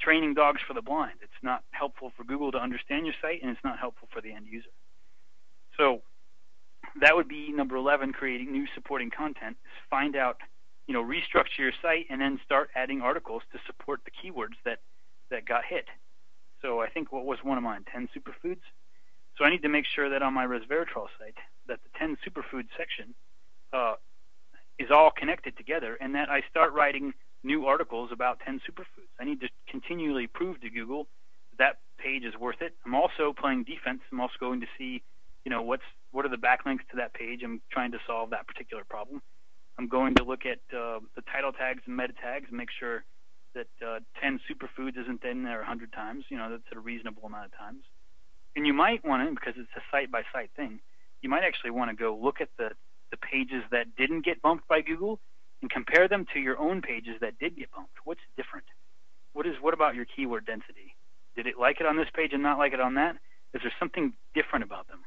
training dogs for the blind. It's not helpful for Google to understand your site, and it's not helpful for the end user. So that would be number 11, creating new supporting content. Find out, you know, restructure your site and then start adding articles to support the keywords that, that got hit. So I think what was one of mine, 10 superfoods. So I need to make sure that on my resveratrol site that the 10 superfoods section uh, is all connected together and that I start writing new articles about 10 superfoods. I need to continually prove to Google that page is worth it. I'm also playing defense. I'm also going to see, you know, what's what are the backlinks to that page. I'm trying to solve that particular problem. I'm going to look at uh, the title tags and meta tags and make sure that uh, 10 superfoods isn't in there 100 times. You know, that's a reasonable amount of times. And you might want to, because it's a site by site thing, you might actually want to go look at the, the pages that didn't get bumped by Google and compare them to your own pages that did get bumped. What's different? What is what about your keyword density? Did it like it on this page and not like it on that? Is there something different about them?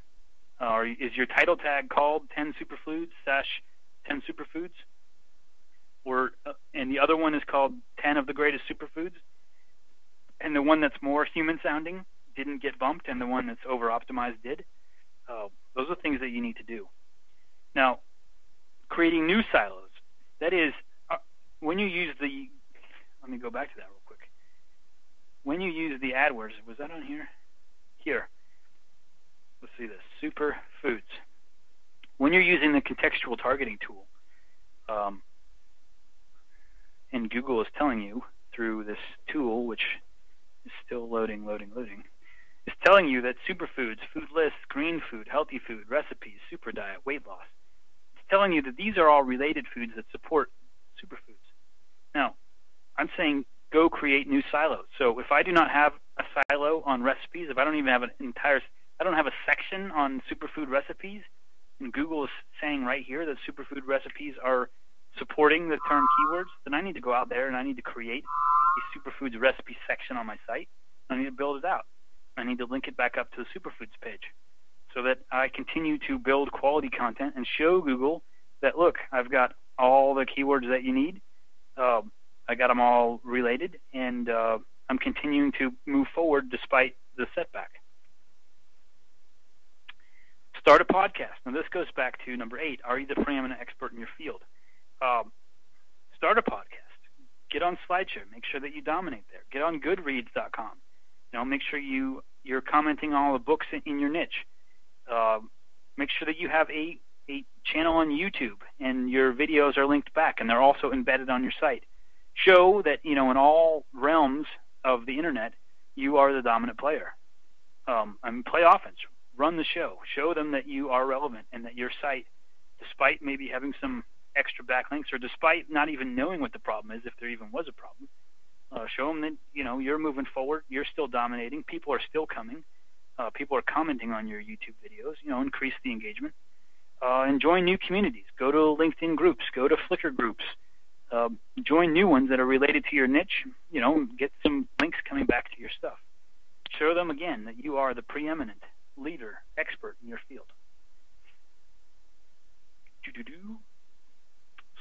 Uh, or is your title tag called 10 superfoods slash 10 superfoods? Or uh, and the other one is called 10 of the greatest superfoods, and the one that's more human sounding didn't get bumped, and the one that's over optimized did. Uh, those are things that you need to do. Now, creating new silos. That is, uh, when you use the, let me go back to that real quick. When you use the AdWords, was that on here? Here. Let's see this. Super foods. When you're using the contextual targeting tool, um, and Google is telling you through this tool, which is still loading, loading, loading, is telling you that superfoods, food lists, green food, healthy food, recipes, super diet, weight loss, it's telling you that these are all related foods that support superfoods. Now, I'm saying go create new silos. So if I do not have a silo on recipes, if I don't even have an entire, I don't have a section on superfood recipes, and Google is saying right here that superfood recipes are supporting the term keywords, then I need to go out there and I need to create a superfoods recipe section on my site. I need to build it out. I need to link it back up to the superfoods page so that I continue to build quality content and show Google that look, I've got all the keywords that you need. Uh, I got them all related, and uh, I'm continuing to move forward despite the setback. Start a podcast. Now, this goes back to number eight. Are you the preeminent expert in your field? Um, start a podcast. Get on SlideShare. Make sure that you dominate there. Get on Goodreads.com. You know, make sure you you're commenting on all the books in, your niche. Uh, make sure that you have a a channel on YouTube and your videos are linked back and they're also embedded on your site. Show that you know in all realms of the internet you are the dominant player. Um, I mean, play offense. Run the show. Show them that you are relevant and that your site, despite maybe having some extra backlinks or despite not even knowing what the problem is, if there even was a problem, uh, show them that you know you're moving forward. You're still dominating. People are still coming. Uh, people are commenting on your YouTube videos. You know, increase the engagement. Uh, and join new communities. Go to LinkedIn groups. Go to Flickr groups. Uh, join new ones that are related to your niche. You know, get some links coming back to your stuff. Show them again that you are the preeminent leader, expert in your field. Do-do-do.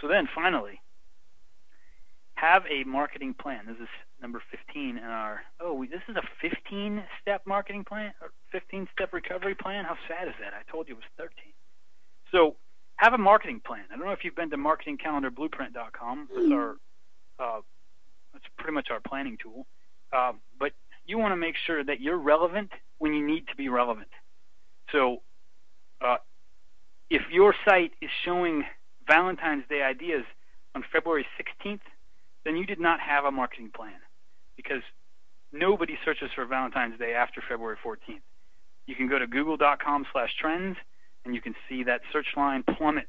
So then, finally, have a marketing plan. This is number 15 in our. Oh, we, this is a 15-step marketing plan, or 15-step recovery plan. How sad is that? I told you it was 13. So have a marketing plan. I don't know if you've been to marketingcalendarblueprint.com. That's our. Uh, that's pretty much our planning tool. Uh, but you want to make sure that you're relevant when you need to be relevant. So, uh, if your site is showing Valentine's Day ideas on February 16th, then you did not have a marketing plan because nobody searches for Valentine's Day after February 14th. You can go to google.com slash trends and you can see that search line plummet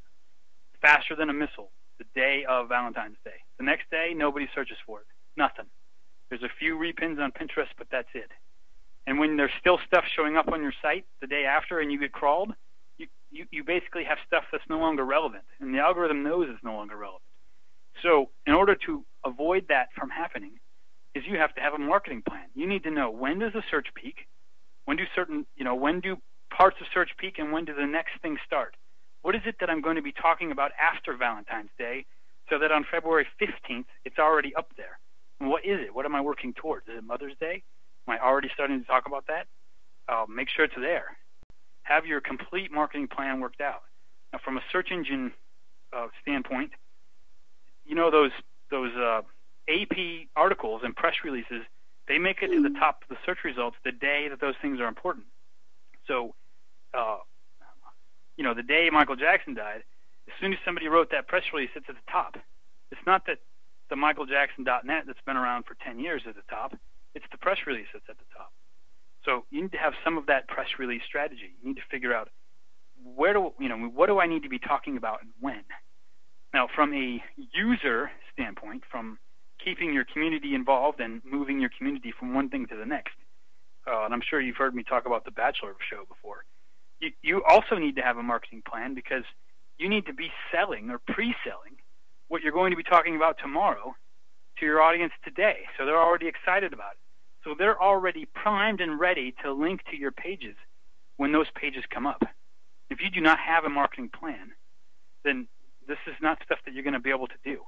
faster than a missile the day of Valentine's Day. The next day, nobody searches for it. Nothing. There's a few repins on Pinterest, but that's it. And when there's still stuff showing up on your site the day after and you get crawled, you, you, you basically have stuff that's no longer relevant, and the algorithm knows it's no longer relevant. So, in order to avoid that from happening, is you have to have a marketing plan. You need to know when does the search peak, when do certain, you know, when do parts of search peak, and when do the next things start? What is it that I'm going to be talking about after Valentine's Day, so that on February 15th it's already up there? And what is it? What am I working towards? Is it Mother's Day? Am I already starting to talk about that? Uh, make sure it's there have your complete marketing plan worked out. Now, from a search engine uh, standpoint, you know those those uh, AP articles and press releases, they make it to the top of the search results the day that those things are important. So, uh, you know, the day Michael Jackson died, as soon as somebody wrote that press release, it's at the top. It's not that the michaeljackson.net that's been around for 10 years at the top. It's the press release that's at the top. So you need to have some of that press release strategy. You need to figure out where do you know what do I need to be talking about and when. Now, from a user standpoint, from keeping your community involved and moving your community from one thing to the next, uh, and I'm sure you've heard me talk about the Bachelor show before. You, you also need to have a marketing plan because you need to be selling or pre-selling what you're going to be talking about tomorrow to your audience today, so they're already excited about it. So they're already primed and ready to link to your pages when those pages come up. If you do not have a marketing plan, then this is not stuff that you're going to be able to do.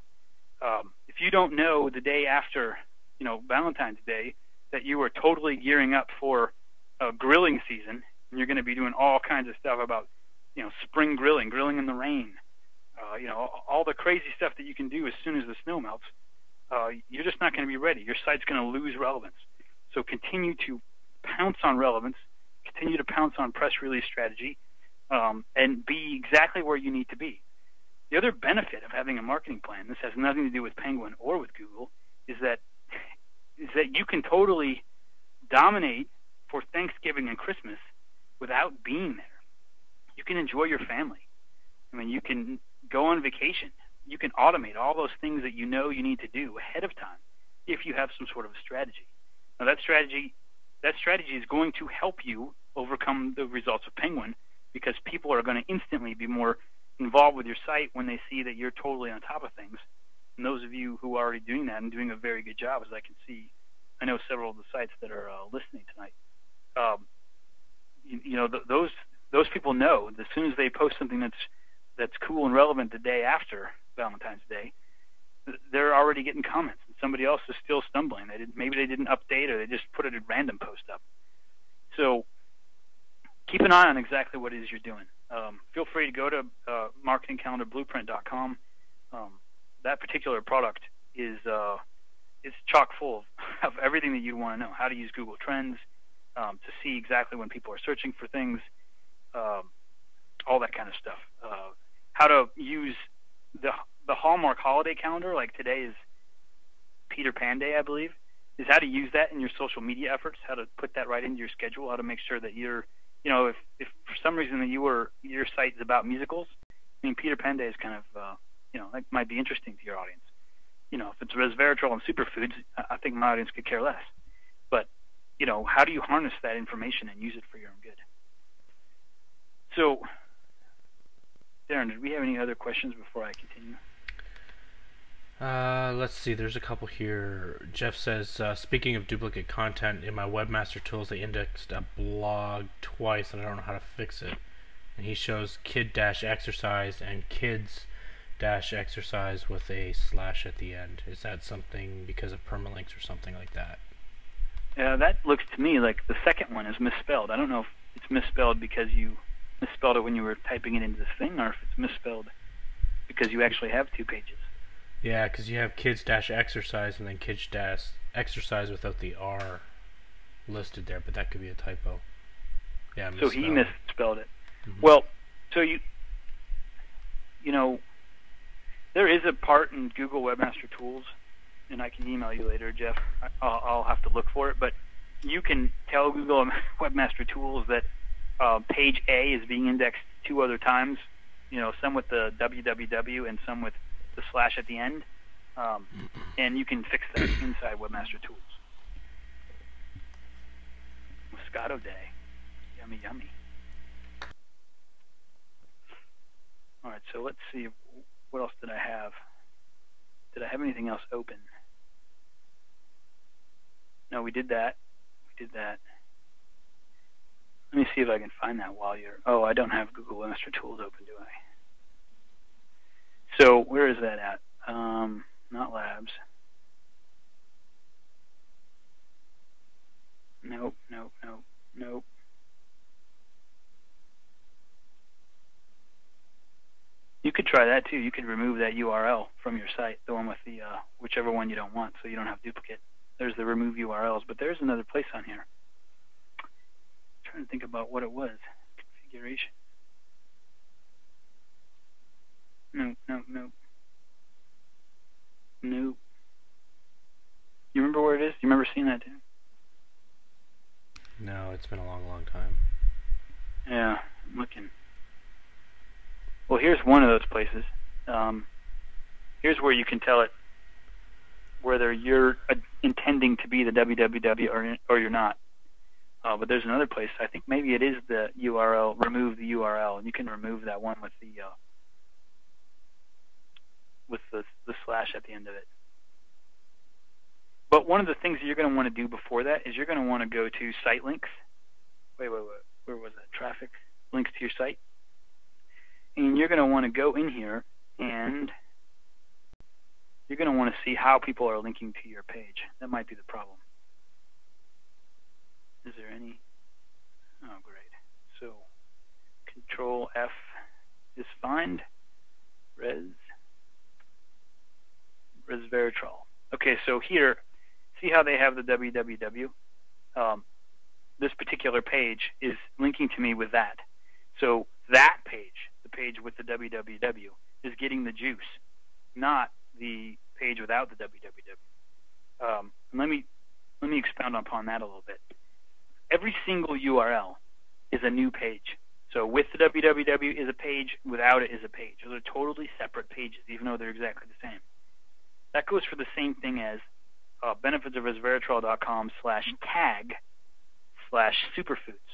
Um, if you don't know the day after, you know, Valentine's Day that you are totally gearing up for a grilling season, and you're going to be doing all kinds of stuff about, you know, spring grilling, grilling in the rain, uh, you know, all, the crazy stuff that you can do as soon as the snow melts, uh, you're just not going to be ready. Your site's going to lose relevance. So continue to pounce on relevance, continue to pounce on press release strategy, um, and be exactly where you need to be. The other benefit of having a marketing plan, this has nothing to do with Penguin or with Google, is that is that you can totally dominate for Thanksgiving and Christmas without being there. You can enjoy your family. I mean, you can go on vacation. You can automate all those things that you know you need to do ahead of time if you have some sort of a strategy. Now that strategy that strategy is going to help you overcome the results of Penguin because people are going to instantly be more involved with your site when they see that you're totally on top of things. And those of you who are already doing that and doing a very good job, as I can see, I know several of the sites that are uh, listening tonight. Um, you, you know, th- those those people know that as soon as they post something that's that's cool and relevant the day after Valentine's Day, they're already getting comments, and somebody else is still stumbling. They didn't, maybe they didn't update, or they just put it a random post up. So keep an eye on exactly what it is you're doing. Um, feel free to go to uh, marketingcalendarblueprint.com. Um, that particular product is uh, is chock full *laughs* of, everything that you want to know: how to use Google Trends, um, to see exactly when people are searching for things, um, all that kind of stuff. Uh, how to use the the Hallmark holiday calendar, like today is Peter Pan Day, I believe, is how to use that in your social media efforts, how to put that right into your schedule, how to make sure that you're, you know, if, if for some reason that you were your site is about musicals, I mean Peter Pan Day is kind of, uh, you know, that might be interesting to your audience. You know, if it's resveratrol and superfoods, I think my audience could care less. But, you know, how do you harness that information and use it for your own good? So, Darren, did we have any other questions before I continue? Uh, let's see. There's a couple here. Jeff says, uh, speaking of duplicate content, in my webmaster tools, they indexed a blog twice, and I don't know how to fix it. And he shows kid dash exercise and kids dash exercise with a slash at the end. Is that something because of permalinks or something like that? Yeah, that looks to me like the second one is misspelled. I don't know if it's misspelled because you misspelled it when you were typing it into this thing, or if it's misspelled because you actually have two pages. Yeah, because you have kids dash exercise and then kids dash exercise without the R listed there, but that could be a typo. Yeah. So he misspelled it. Mm-hmm. Well, so you, you know, there is a part in Google Webmaster Tools, and I can email you later, Jeff. I'll, I'll have to look for it, but you can tell Google *laughs* Webmaster Tools that uh, page A is being indexed two other times. You know, some with the www and some with the slash at the end, um, and you can fix that *clears throat* inside Webmaster Tools. Moscato Day, yummy, yummy. All right, so let's see. What else did I have? Did I have anything else open? No, we did that. We did that. Let me see if I can find that while you're. Oh, I don't have Google Webmaster Tools open, do I? So where is that at? Um, not labs. Nope, nope, nope, nope. You could try that too. You could remove that URL from your site, the one with the uh, whichever one you don't want, so you don't have duplicate. There's the remove URLs, but there's another place on here. I'm trying to think about what it was. Configuration. No, no, no. No. You remember where it is? You remember seeing that too? No, it's been a long, long time. Yeah, I'm looking. Well, here's one of those places. Um, here's where you can tell it whether you're uh, intending to be the www or or you're not. Uh, but there's another place. I think maybe it is the URL. Remove the URL, and you can remove that one with the uh, with the the slash at the end of it. But one of the things that you're going to want to do before that is you're going to want to go to site links. Wait, wait, wait. Where was that? Traffic links to your site. And you're going to want to go in here and you're going to want to see how people are linking to your page. That might be the problem. Is there any? Oh, great. So, Control F is find res resveratrol. Okay, so here, see how they have the www? Um, this particular page is linking to me with that. So that page, the page with the www, is getting the juice, not the page without the www. Um, let me let me expound upon that a little bit. Every single URL is a new page. So with the www is a page, without it is a page. Those are totally separate pages, even though they're exactly the same. That goes for the same thing as uh, benefitsofresveratrol.com slash tag slash superfoods.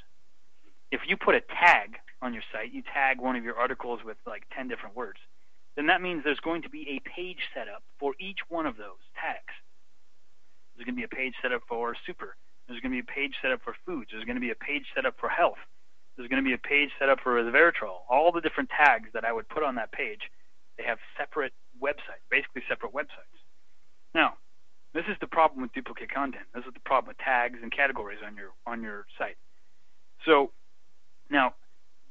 If you put a tag on your site, you tag one of your articles with like 10 different words, then that means there's going to be a page set up for each one of those tags. There's going to be a page set up for super. There's going to be a page set up for foods. There's going to be a page set up for health. There's going to be a page set up for resveratrol. All the different tags that I would put on that page, they have separate websites, basically separate websites. Now, this is the problem with duplicate content. This is the problem with tags and categories on your on your site. So now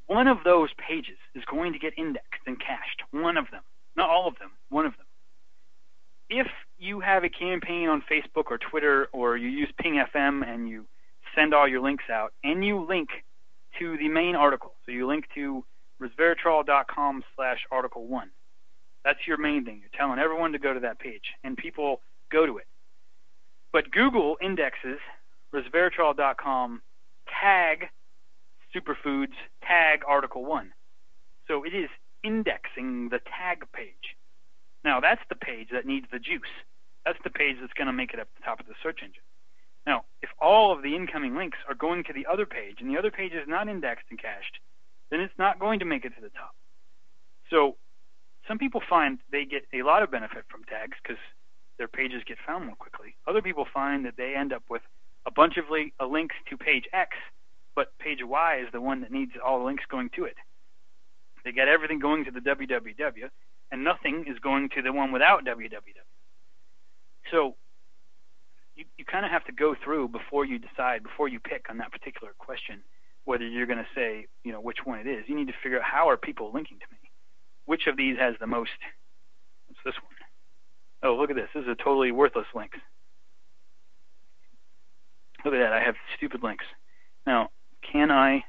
one of those pages is going to get indexed and cached. One of them. Not all of them, one of them. If you have a campaign on Facebook or Twitter or you use Ping FM and you send all your links out and you link to the main article. So you link to resveratrol.com slash article one. That's your main thing. You're telling everyone to go to that page and people go to it. But Google indexes resveratrol.com tag superfoods tag article 1. So it is indexing the tag page. Now that's the page that needs the juice. That's the page that's going to make it up the top of the search engine. Now, if all of the incoming links are going to the other page and the other page is not indexed and cached, then it's not going to make it to the top. So some people find they get a lot of benefit from tags because their pages get found more quickly. Other people find that they end up with a bunch of li- links to page X, but page Y is the one that needs all the links going to it. They get everything going to the www, and nothing is going to the one without www. So you, you kind of have to go through before you decide, before you pick on that particular question, whether you're going to say, you know, which one it is. You need to figure out how are people linking to me. Which of these has the most? What's this one? Oh, look at this. This is a totally worthless link. Look at that. I have stupid links. Now, can I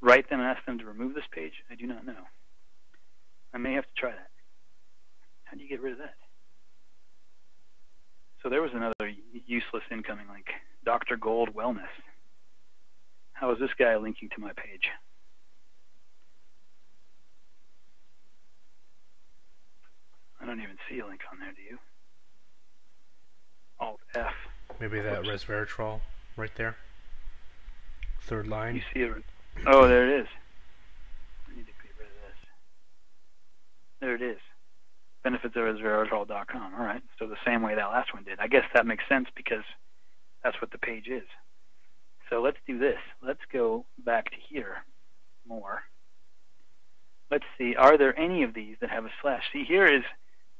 write them and ask them to remove this page? I do not know. I may have to try that. How do you get rid of that? So there was another useless incoming link. Dr. Gold Wellness. How is this guy linking to my page? I don't even see a link on there, do you? Alt F. Maybe that resveratrol right there. Third line. You see it? Oh, there it is. I need to get rid of this. There it is. Benefits of resveratrol.com. All right. So the same way that last one did. I guess that makes sense because that's what the page is. So let's do this. Let's go back to here more. Let's see. Are there any of these that have a slash? See, here is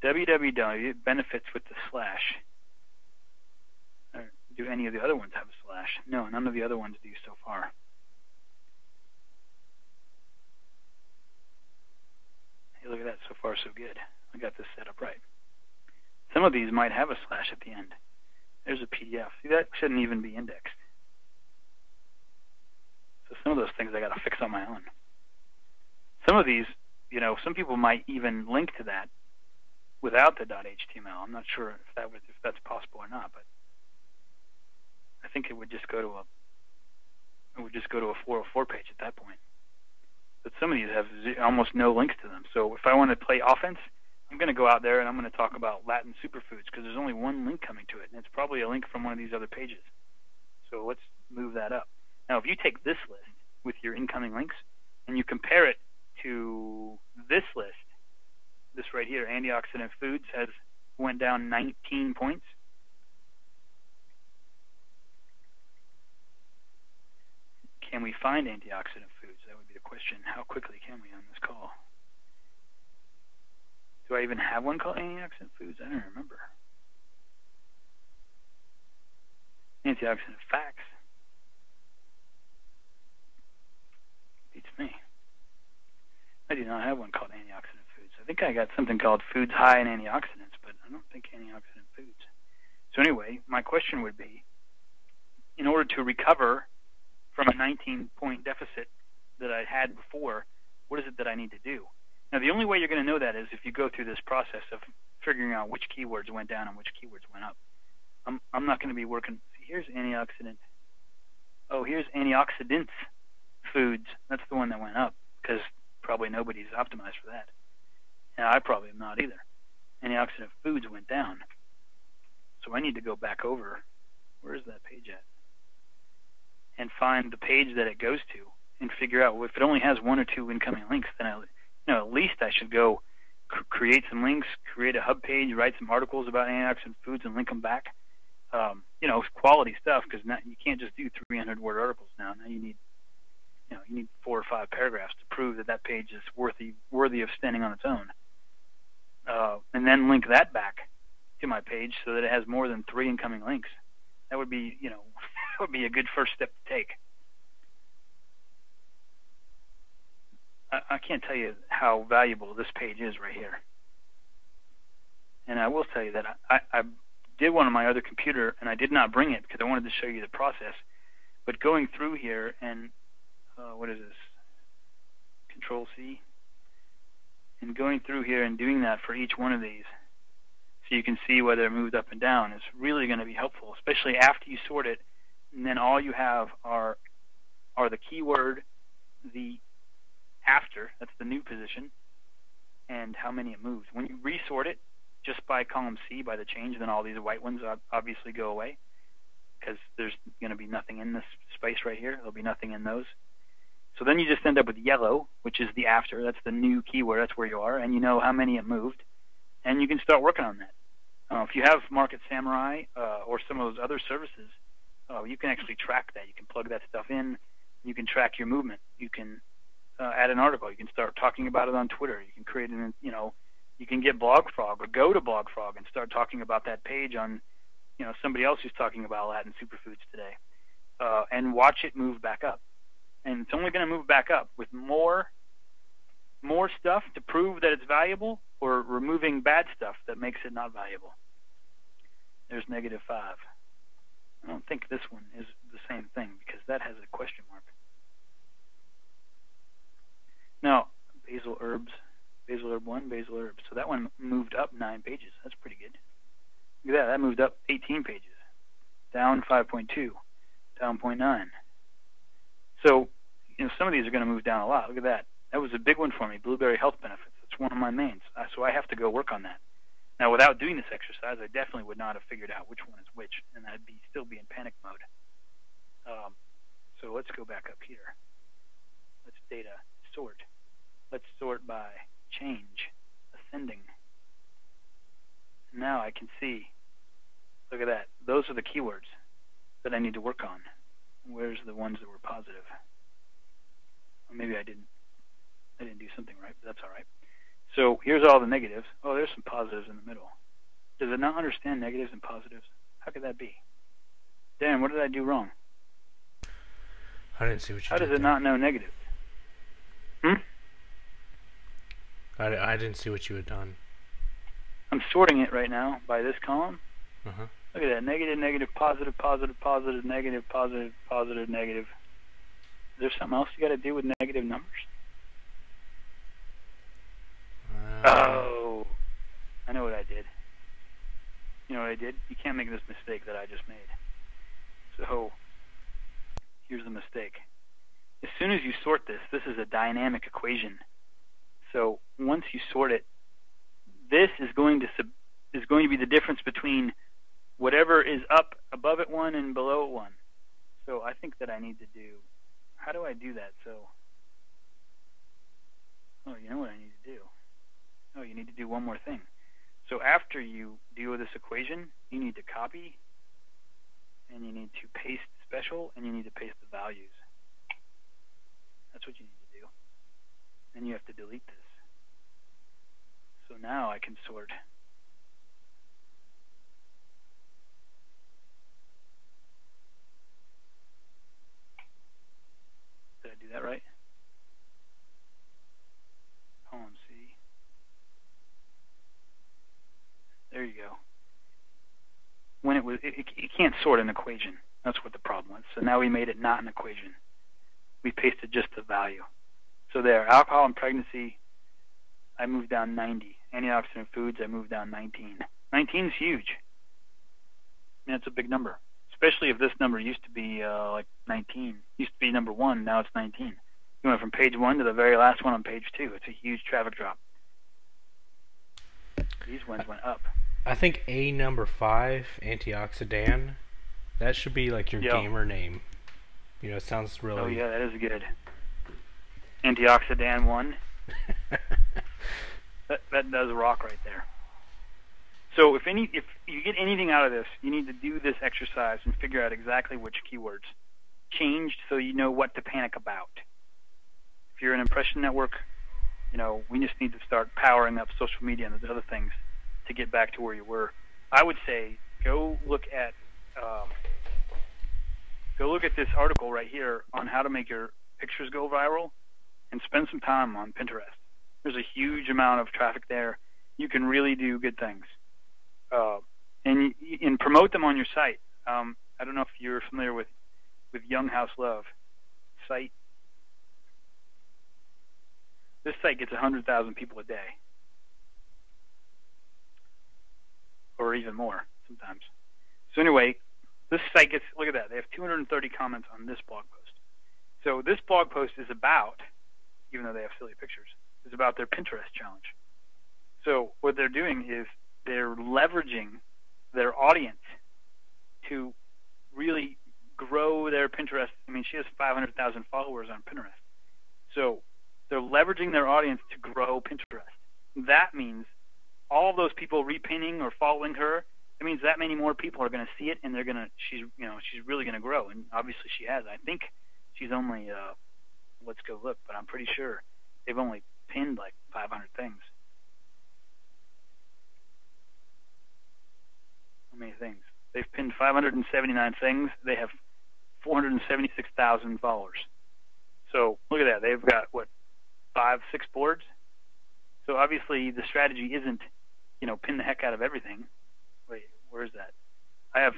www benefits with the slash. Do any of the other ones have a slash? No, none of the other ones do so far. Hey, look at that. So far, so good. I got this set up right. Some of these might have a slash at the end. There's a PDF. See, that shouldn't even be indexed. So some of those things I got to fix on my own. Some of these, you know, some people might even link to that without the .html. I'm not sure if that was if that's possible or not, but I think it would just go to a it would just go to a 404 page at that point. But some of these have almost no links to them. So if I want to play offense, I'm going to go out there and I'm going to talk about Latin superfoods because there's only one link coming to it, and it's probably a link from one of these other pages. So let's move that up. Now, if you take this list with your incoming links and you compare it to this list, this right here, antioxidant foods has went down 19 points. Can we find antioxidant foods? That would be the question. How quickly can we on this call? Do I even have one called antioxidant foods? I don't remember. Antioxidant facts. Beats me. I do not have one called antioxidant. I think I got something called foods high in antioxidants, but I don't think antioxidant foods. So anyway, my question would be, in order to recover from a 19 point deficit that I had before, what is it that I need to do? Now, the only way you're going to know that is if you go through this process of figuring out which keywords went down and which keywords went up. I'm, I'm not going to be working. Here's antioxidant. Oh, here's antioxidants foods. That's the one that went up because probably nobody's optimized for that. And I probably am not either. Antioxidant foods went down. So I need to go back over. Where is that page at? And find the page that it goes to and figure out well, if it only has one or two incoming links, then I you know, at least I should go cr- create some links, create a hub page, write some articles about antioxidant foods, and link them back. Um, you know, quality stuff because you can't just do 300 word articles now. Now you need, you know, you need four or five paragraphs to prove that that page is worthy worthy of standing on its own. Uh, and then link that back to my page so that it has more than three incoming links. That would be, you know, *laughs* that would be a good first step to take. I, can't tell you how valuable this page is right here. And I will tell you that I, I did one on my other computer, and I did not bring it because I wanted to show you the process. But going through here and uh, what is this? Control C. And going through here and doing that for each one of these, so you can see whether it moved up and down, is really going to be helpful, especially after you sort it. And then all you have are are the keyword, the after, that's the new position, and how many it moves. When you resort it just by column C, by the change, then all these white ones obviously go away because there's going to be nothing in this space right here. There'll be nothing in those. So then you just end up with yellow, which is the after. That's the new keyword. That's where you are, and you know how many it moved, and you can start working on that. Uh, if you have Market Samurai uh, or some of those other services, uh, you can actually track that. You can plug that stuff in. You can track your movement. You can uh, add an article. You can start talking about it on Twitter. You can create an, you know, you can get BlogFrog or go to BlogFrog and start talking about that page on, you know, somebody else who's talking about Latin superfoods today, uh, and watch it move back up. And it's only going to move back up with more, more stuff to prove that it's valuable, or removing bad stuff that makes it not valuable. There's negative five. I don't think this one is the same thing because that has a question mark. Now, basil herbs, basil herb 1, basil herb. So that one moved up 9 pages. That's pretty good. Look at that. That moved up 18 pages. Down 5.2. Down 0.9. So, you know, some of these are going to move down a lot. Look at that. That was a big one for me, blueberry health benefits. That's one of my mains. Uh, so I have to go work on that. Now, without doing this exercise, I definitely would not have figured out which one is which, and I'd be still be in panic mode. Um, so let's go back up here. Let's data sort. Let's sort by change, ascending. Now I can see, look at that. Those are the keywords that I need to work on. Where's the ones that were positive? Maybe I didn't. I didn't do something right, but that's all right. So here's all the negatives. Oh, there's some positives in the middle. Does it not understand negatives and positives? How could that be? Dan, what did I do wrong? I didn't see what you How did does it there. not know negative? Hmm? I, I didn't see what you had done. I'm sorting it right now by this column. Uh-huh. Look at that. Negative, negative, positive, positive, positive, negative, positive, positive, negative. Is there something else you got to do with negative numbers? Uh, Oh, I know what I did. You know what I did? You can't make this mistake that I just made. So, here's the mistake. As soon as you sort this, this is a dynamic equation. So, once you sort it, this is going to sub- is going to be the difference between whatever is up above it one and below it one. So, I think that I need to do. How do I do that? So, oh, you know what I need to do. Oh, you need to do one more thing. So after you deal with this equation, you need to copy, and you need to paste special, and you need to paste the values. That's what you need to do. Then you have to delete this. So now I can sort. Did I do that right? Column C. There you go. When it was, it, it, can't sort an equation. That's what the problem was. So now we made it not an equation. We pasted just the value. So there, alcohol and pregnancy, I moved down 90. Antioxidant foods, I moved down 19. 19 is huge. I mean, it's a big number, especially if this number used to be uh, like 19. Used to be number one, now it's 19. You went from page one to the very last one on page two. It's a huge traffic drop. These ones went up. I think A number five, antioxidant. That should be like your gamer name. You know, it sounds really. Oh yeah, that is good. Antioxidant one. *laughs* That that does rock right there. So if any if you get anything out of this, you need to do this exercise and figure out exactly which keywords changed so you know what to panic about. If you're an impression network, you know, we just need to start powering up social media and other things to get back to where you were. I would say go look at um, go look at this article right here on how to make your pictures go viral and spend some time on Pinterest. There's a huge amount of traffic there. You can really do good things, uh, and and promote them on your site. Um, I don't know if you're familiar with with Young House Love site. This site gets 100,000 people a day, or even more sometimes. So anyway, this site gets look at that. They have 230 comments on this blog post. So this blog post is about, even though they have silly pictures, is about their Pinterest challenge. So what they're doing is they're leveraging their audience to really grow their Pinterest. I mean, she has 500,000 followers on Pinterest. So they're leveraging their audience to grow Pinterest. That means all those people repinning or following her. It means that many more people are going to see it, and they're going to. She's, you know, she's really going to grow, and obviously she has. I think she's only. Uh, let's go look, but I'm pretty sure they've only pinned like 500 things. How many things? They've pinned 579 things. They have 476,000 followers. So look at that. They've got what five, six boards. So obviously the strategy isn't, you know, pin the heck out of everything. Wait, where is that? I have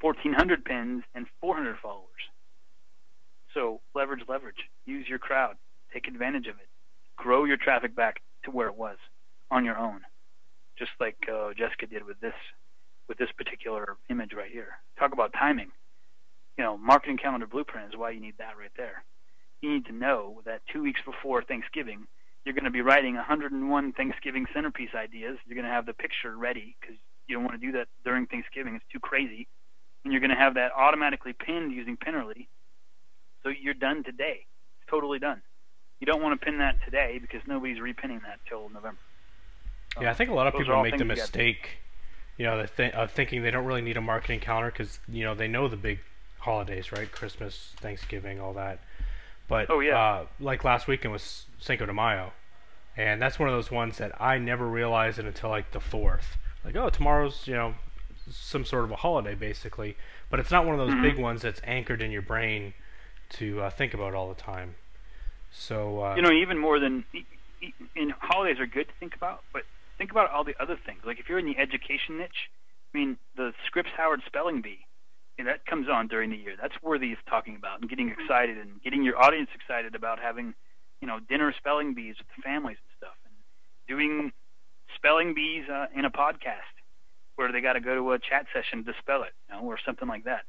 1,400 pins and 400 followers. So leverage, leverage. Use your crowd. Take advantage of it. Grow your traffic back to where it was on your own, just like uh, Jessica did with this with this particular image right here. Talk about timing. You know, marketing calendar blueprint is why you need that right there. You need to know that two weeks before Thanksgiving, you're going to be writing 101 Thanksgiving centerpiece ideas. You're going to have the picture ready because you don't want to do that during Thanksgiving. It's too crazy. And you're going to have that automatically pinned using Pinerly. So you're done today. It's totally done. You don't want to pin that today because nobody's repinning that till November. Yeah, I think a lot of Those people make the mistake, you know, the th- of thinking they don't really need a marketing calendar because you know they know the big holidays, right? Christmas, Thanksgiving, all that. But Oh, yeah. uh, like last weekend was Cinco de Mayo, and that's one of those ones that I never realized it until like the fourth. Like, oh, tomorrow's you know some sort of a holiday basically, but it's not one of those Mhm. big ones that's anchored in your brain to uh, think about all the time. So uh, You know, even more than in holidays are good to think about, but think about all the other things. Like if you're in the education niche, I mean, the Scripps Howard Spelling Bee, and that comes on during the year. That's worthy of talking about and getting excited and getting your audience excited about having, you know, dinner spelling bees with the families and stuff, and doing spelling bees uh, in a podcast where they got to go to a chat session to spell it, you know, or something like that.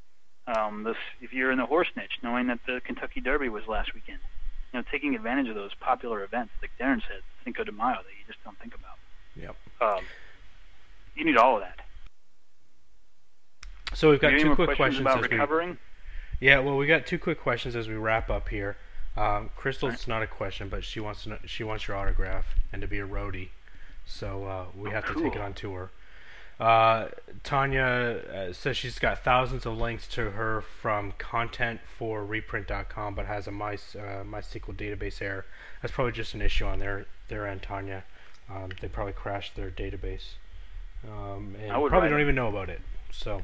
Um, this, if you're in the horse niche, knowing that the Kentucky Derby was last weekend, you know, taking advantage of those popular events, like Darren said, Cinco de Mayo, that you just don't think about. Yep. Um, you need all of that. So we've got two quick questions, questions about as we recovering? Yeah, well, we got two quick questions as we wrap up here. Um, Crystal's not a question, but she wants to know, she wants your autograph and to be a roadie, so uh, we Oh, have to take it on tour. Uh, Tanya uh, says she's got thousands of links to her from content for reprint.com, but has a My, uh, MySQL database error. That's probably just an issue on their their end, Tanya. Um, they probably crashed their database, um, and I would probably don't it. even know about it. So.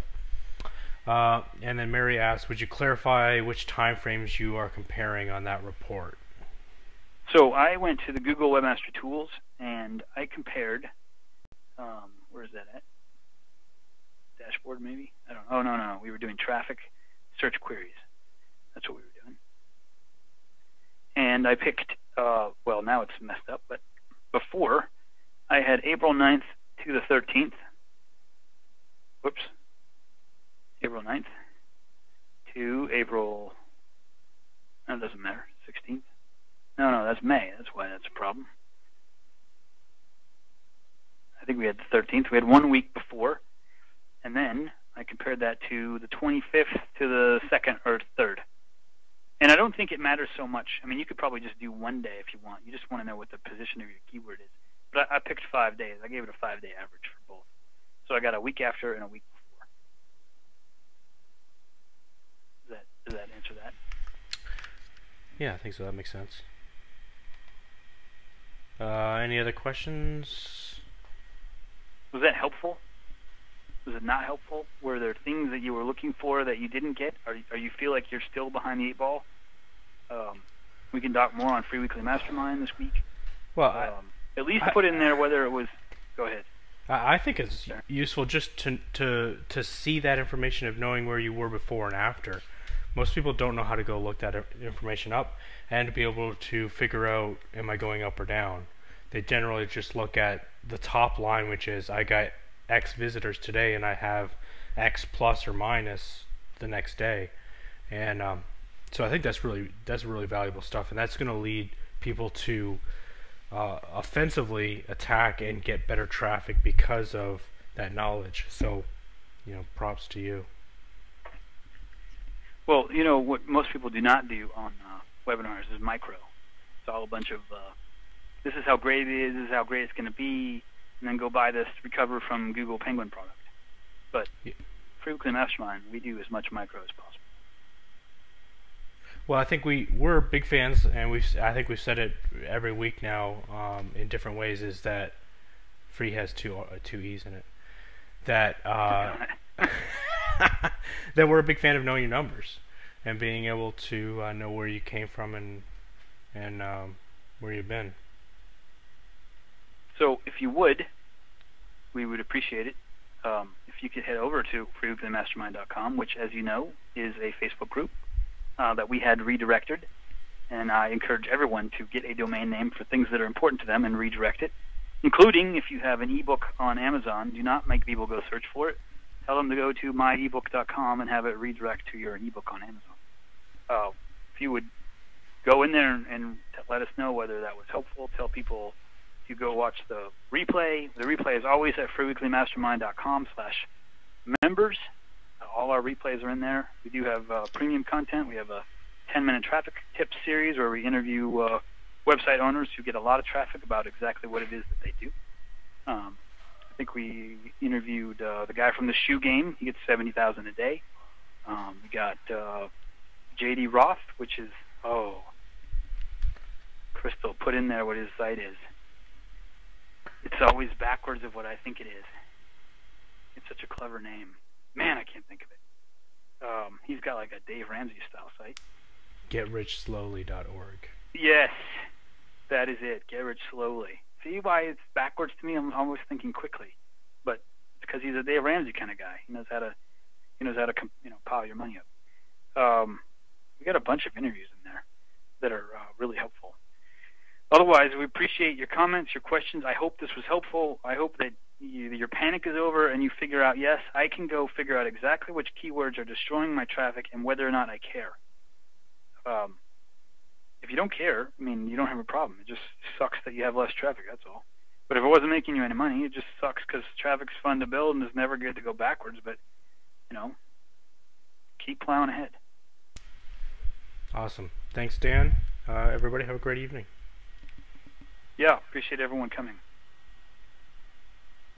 Uh, and then Mary asks, would you clarify which time frames you are comparing on that report? So I went to the Google Webmaster Tools and I compared. Um, where is that at? Dashboard, maybe? I don't. Oh no, no, no. We were doing traffic search queries. That's what we were doing. And I picked. Uh, well, now it's messed up, but before I had April 9th to the 13th. Whoops. April 9th to April. That doesn't matter. 16th. No, no, that's May. That's why that's a problem. I think we had the 13th. We had one week before, and then I compared that to the 25th to the second or third. And I don't think it matters so much. I mean, you could probably just do one day if you want. You just want to know what the position of your keyword is. But I, I picked five days. I gave it a five-day average for both. So I got a week after and a week before. Does that does that answer that? Yeah, I think so. That makes sense. Uh, any other questions? Was that helpful? Was it not helpful? Were there things that you were looking for that you didn't get? Or, or you feel like you're still behind the eight ball? Um, we can talk more on Free Weekly Mastermind this week. Well, I, Um, at least I- put in there whether it was. Go ahead. I I think it's Sure. useful just to to to see that information of knowing where you were before and after. Most people don't know how to go look that information up and to be able to figure out am I going up or down. They generally just look at the top line, which is I got X visitors today and I have X plus or minus the next day, and um, so I think that's really that's really valuable stuff, and that's going to lead people to uh, offensively attack and get better traffic because of that knowledge. So, you know, props to you. Well, you know what most people do not do on uh, webinars is micro. It's all a bunch of uh, this is how great it is, this is how great it's going to be, and then go buy this recover from Google Penguin product. But Yeah. Free Weekly Mastermind, we do as much micro as possible. Well, I think we we're big fans, and we I think we've said it every week now um, in different ways. Is that free has two uh, two e's in it. That uh, *laughs* that we're a big fan of knowing your numbers and being able to uh, know where you came from and and um, where you've been. So if you would, we would appreciate it um, if you could head over to freeweeklymastermind.com, which, as you know, is a Facebook group uh, that we had redirected. And I encourage everyone to get a domain name for things that are important to them and redirect it, including if you have an ebook on Amazon, do not make people go search for it. Tell them to go to myebook.com and have it redirect to your ebook on Amazon. Uh, if you would go in there and, and let us know whether that was helpful, tell people to go watch the replay. The replay is always at freeweeklymastermind.com slash members. All our replays are in there. We do have uh, premium content. We have a 10-minute traffic tips series where we interview uh, website owners who get a lot of traffic about exactly what it is that they do. Um, I think we interviewed uh, the guy from the shoe game. He gets 70,000 a day. Um, we got uh, J.D. Roth, which is, oh, Crystal, put in there what his site is. It's always backwards of what I think it is. It's such a clever name. Man, I can't think of it. Um, he's got like a Dave Ramsey style site. GetRichSlowly.org. Yes, That is it. Get rich slowly. See why it's backwards to me? I'm always thinking quickly, but it's because he's a Dave Ramsey kind of guy. He knows how to, he knows how to, com- you know, pile your money up. Um, we got a bunch of interviews in there that are uh, really helpful. Otherwise, we appreciate your comments, your questions. I hope this was helpful. I hope that you, your panic is over and you figure out, yes, I can go figure out exactly which keywords are destroying my traffic and whether or not I care. Um, if you don't care, I mean, you don't have a problem. It just sucks that you have less traffic. That's all. But if it wasn't making you any money, it just sucks because traffic's fun to build and it's never good to go backwards. But you know, keep plowing ahead. Awesome. Thanks, Dan. Uh, everybody, have a great evening. Yeah, appreciate everyone coming.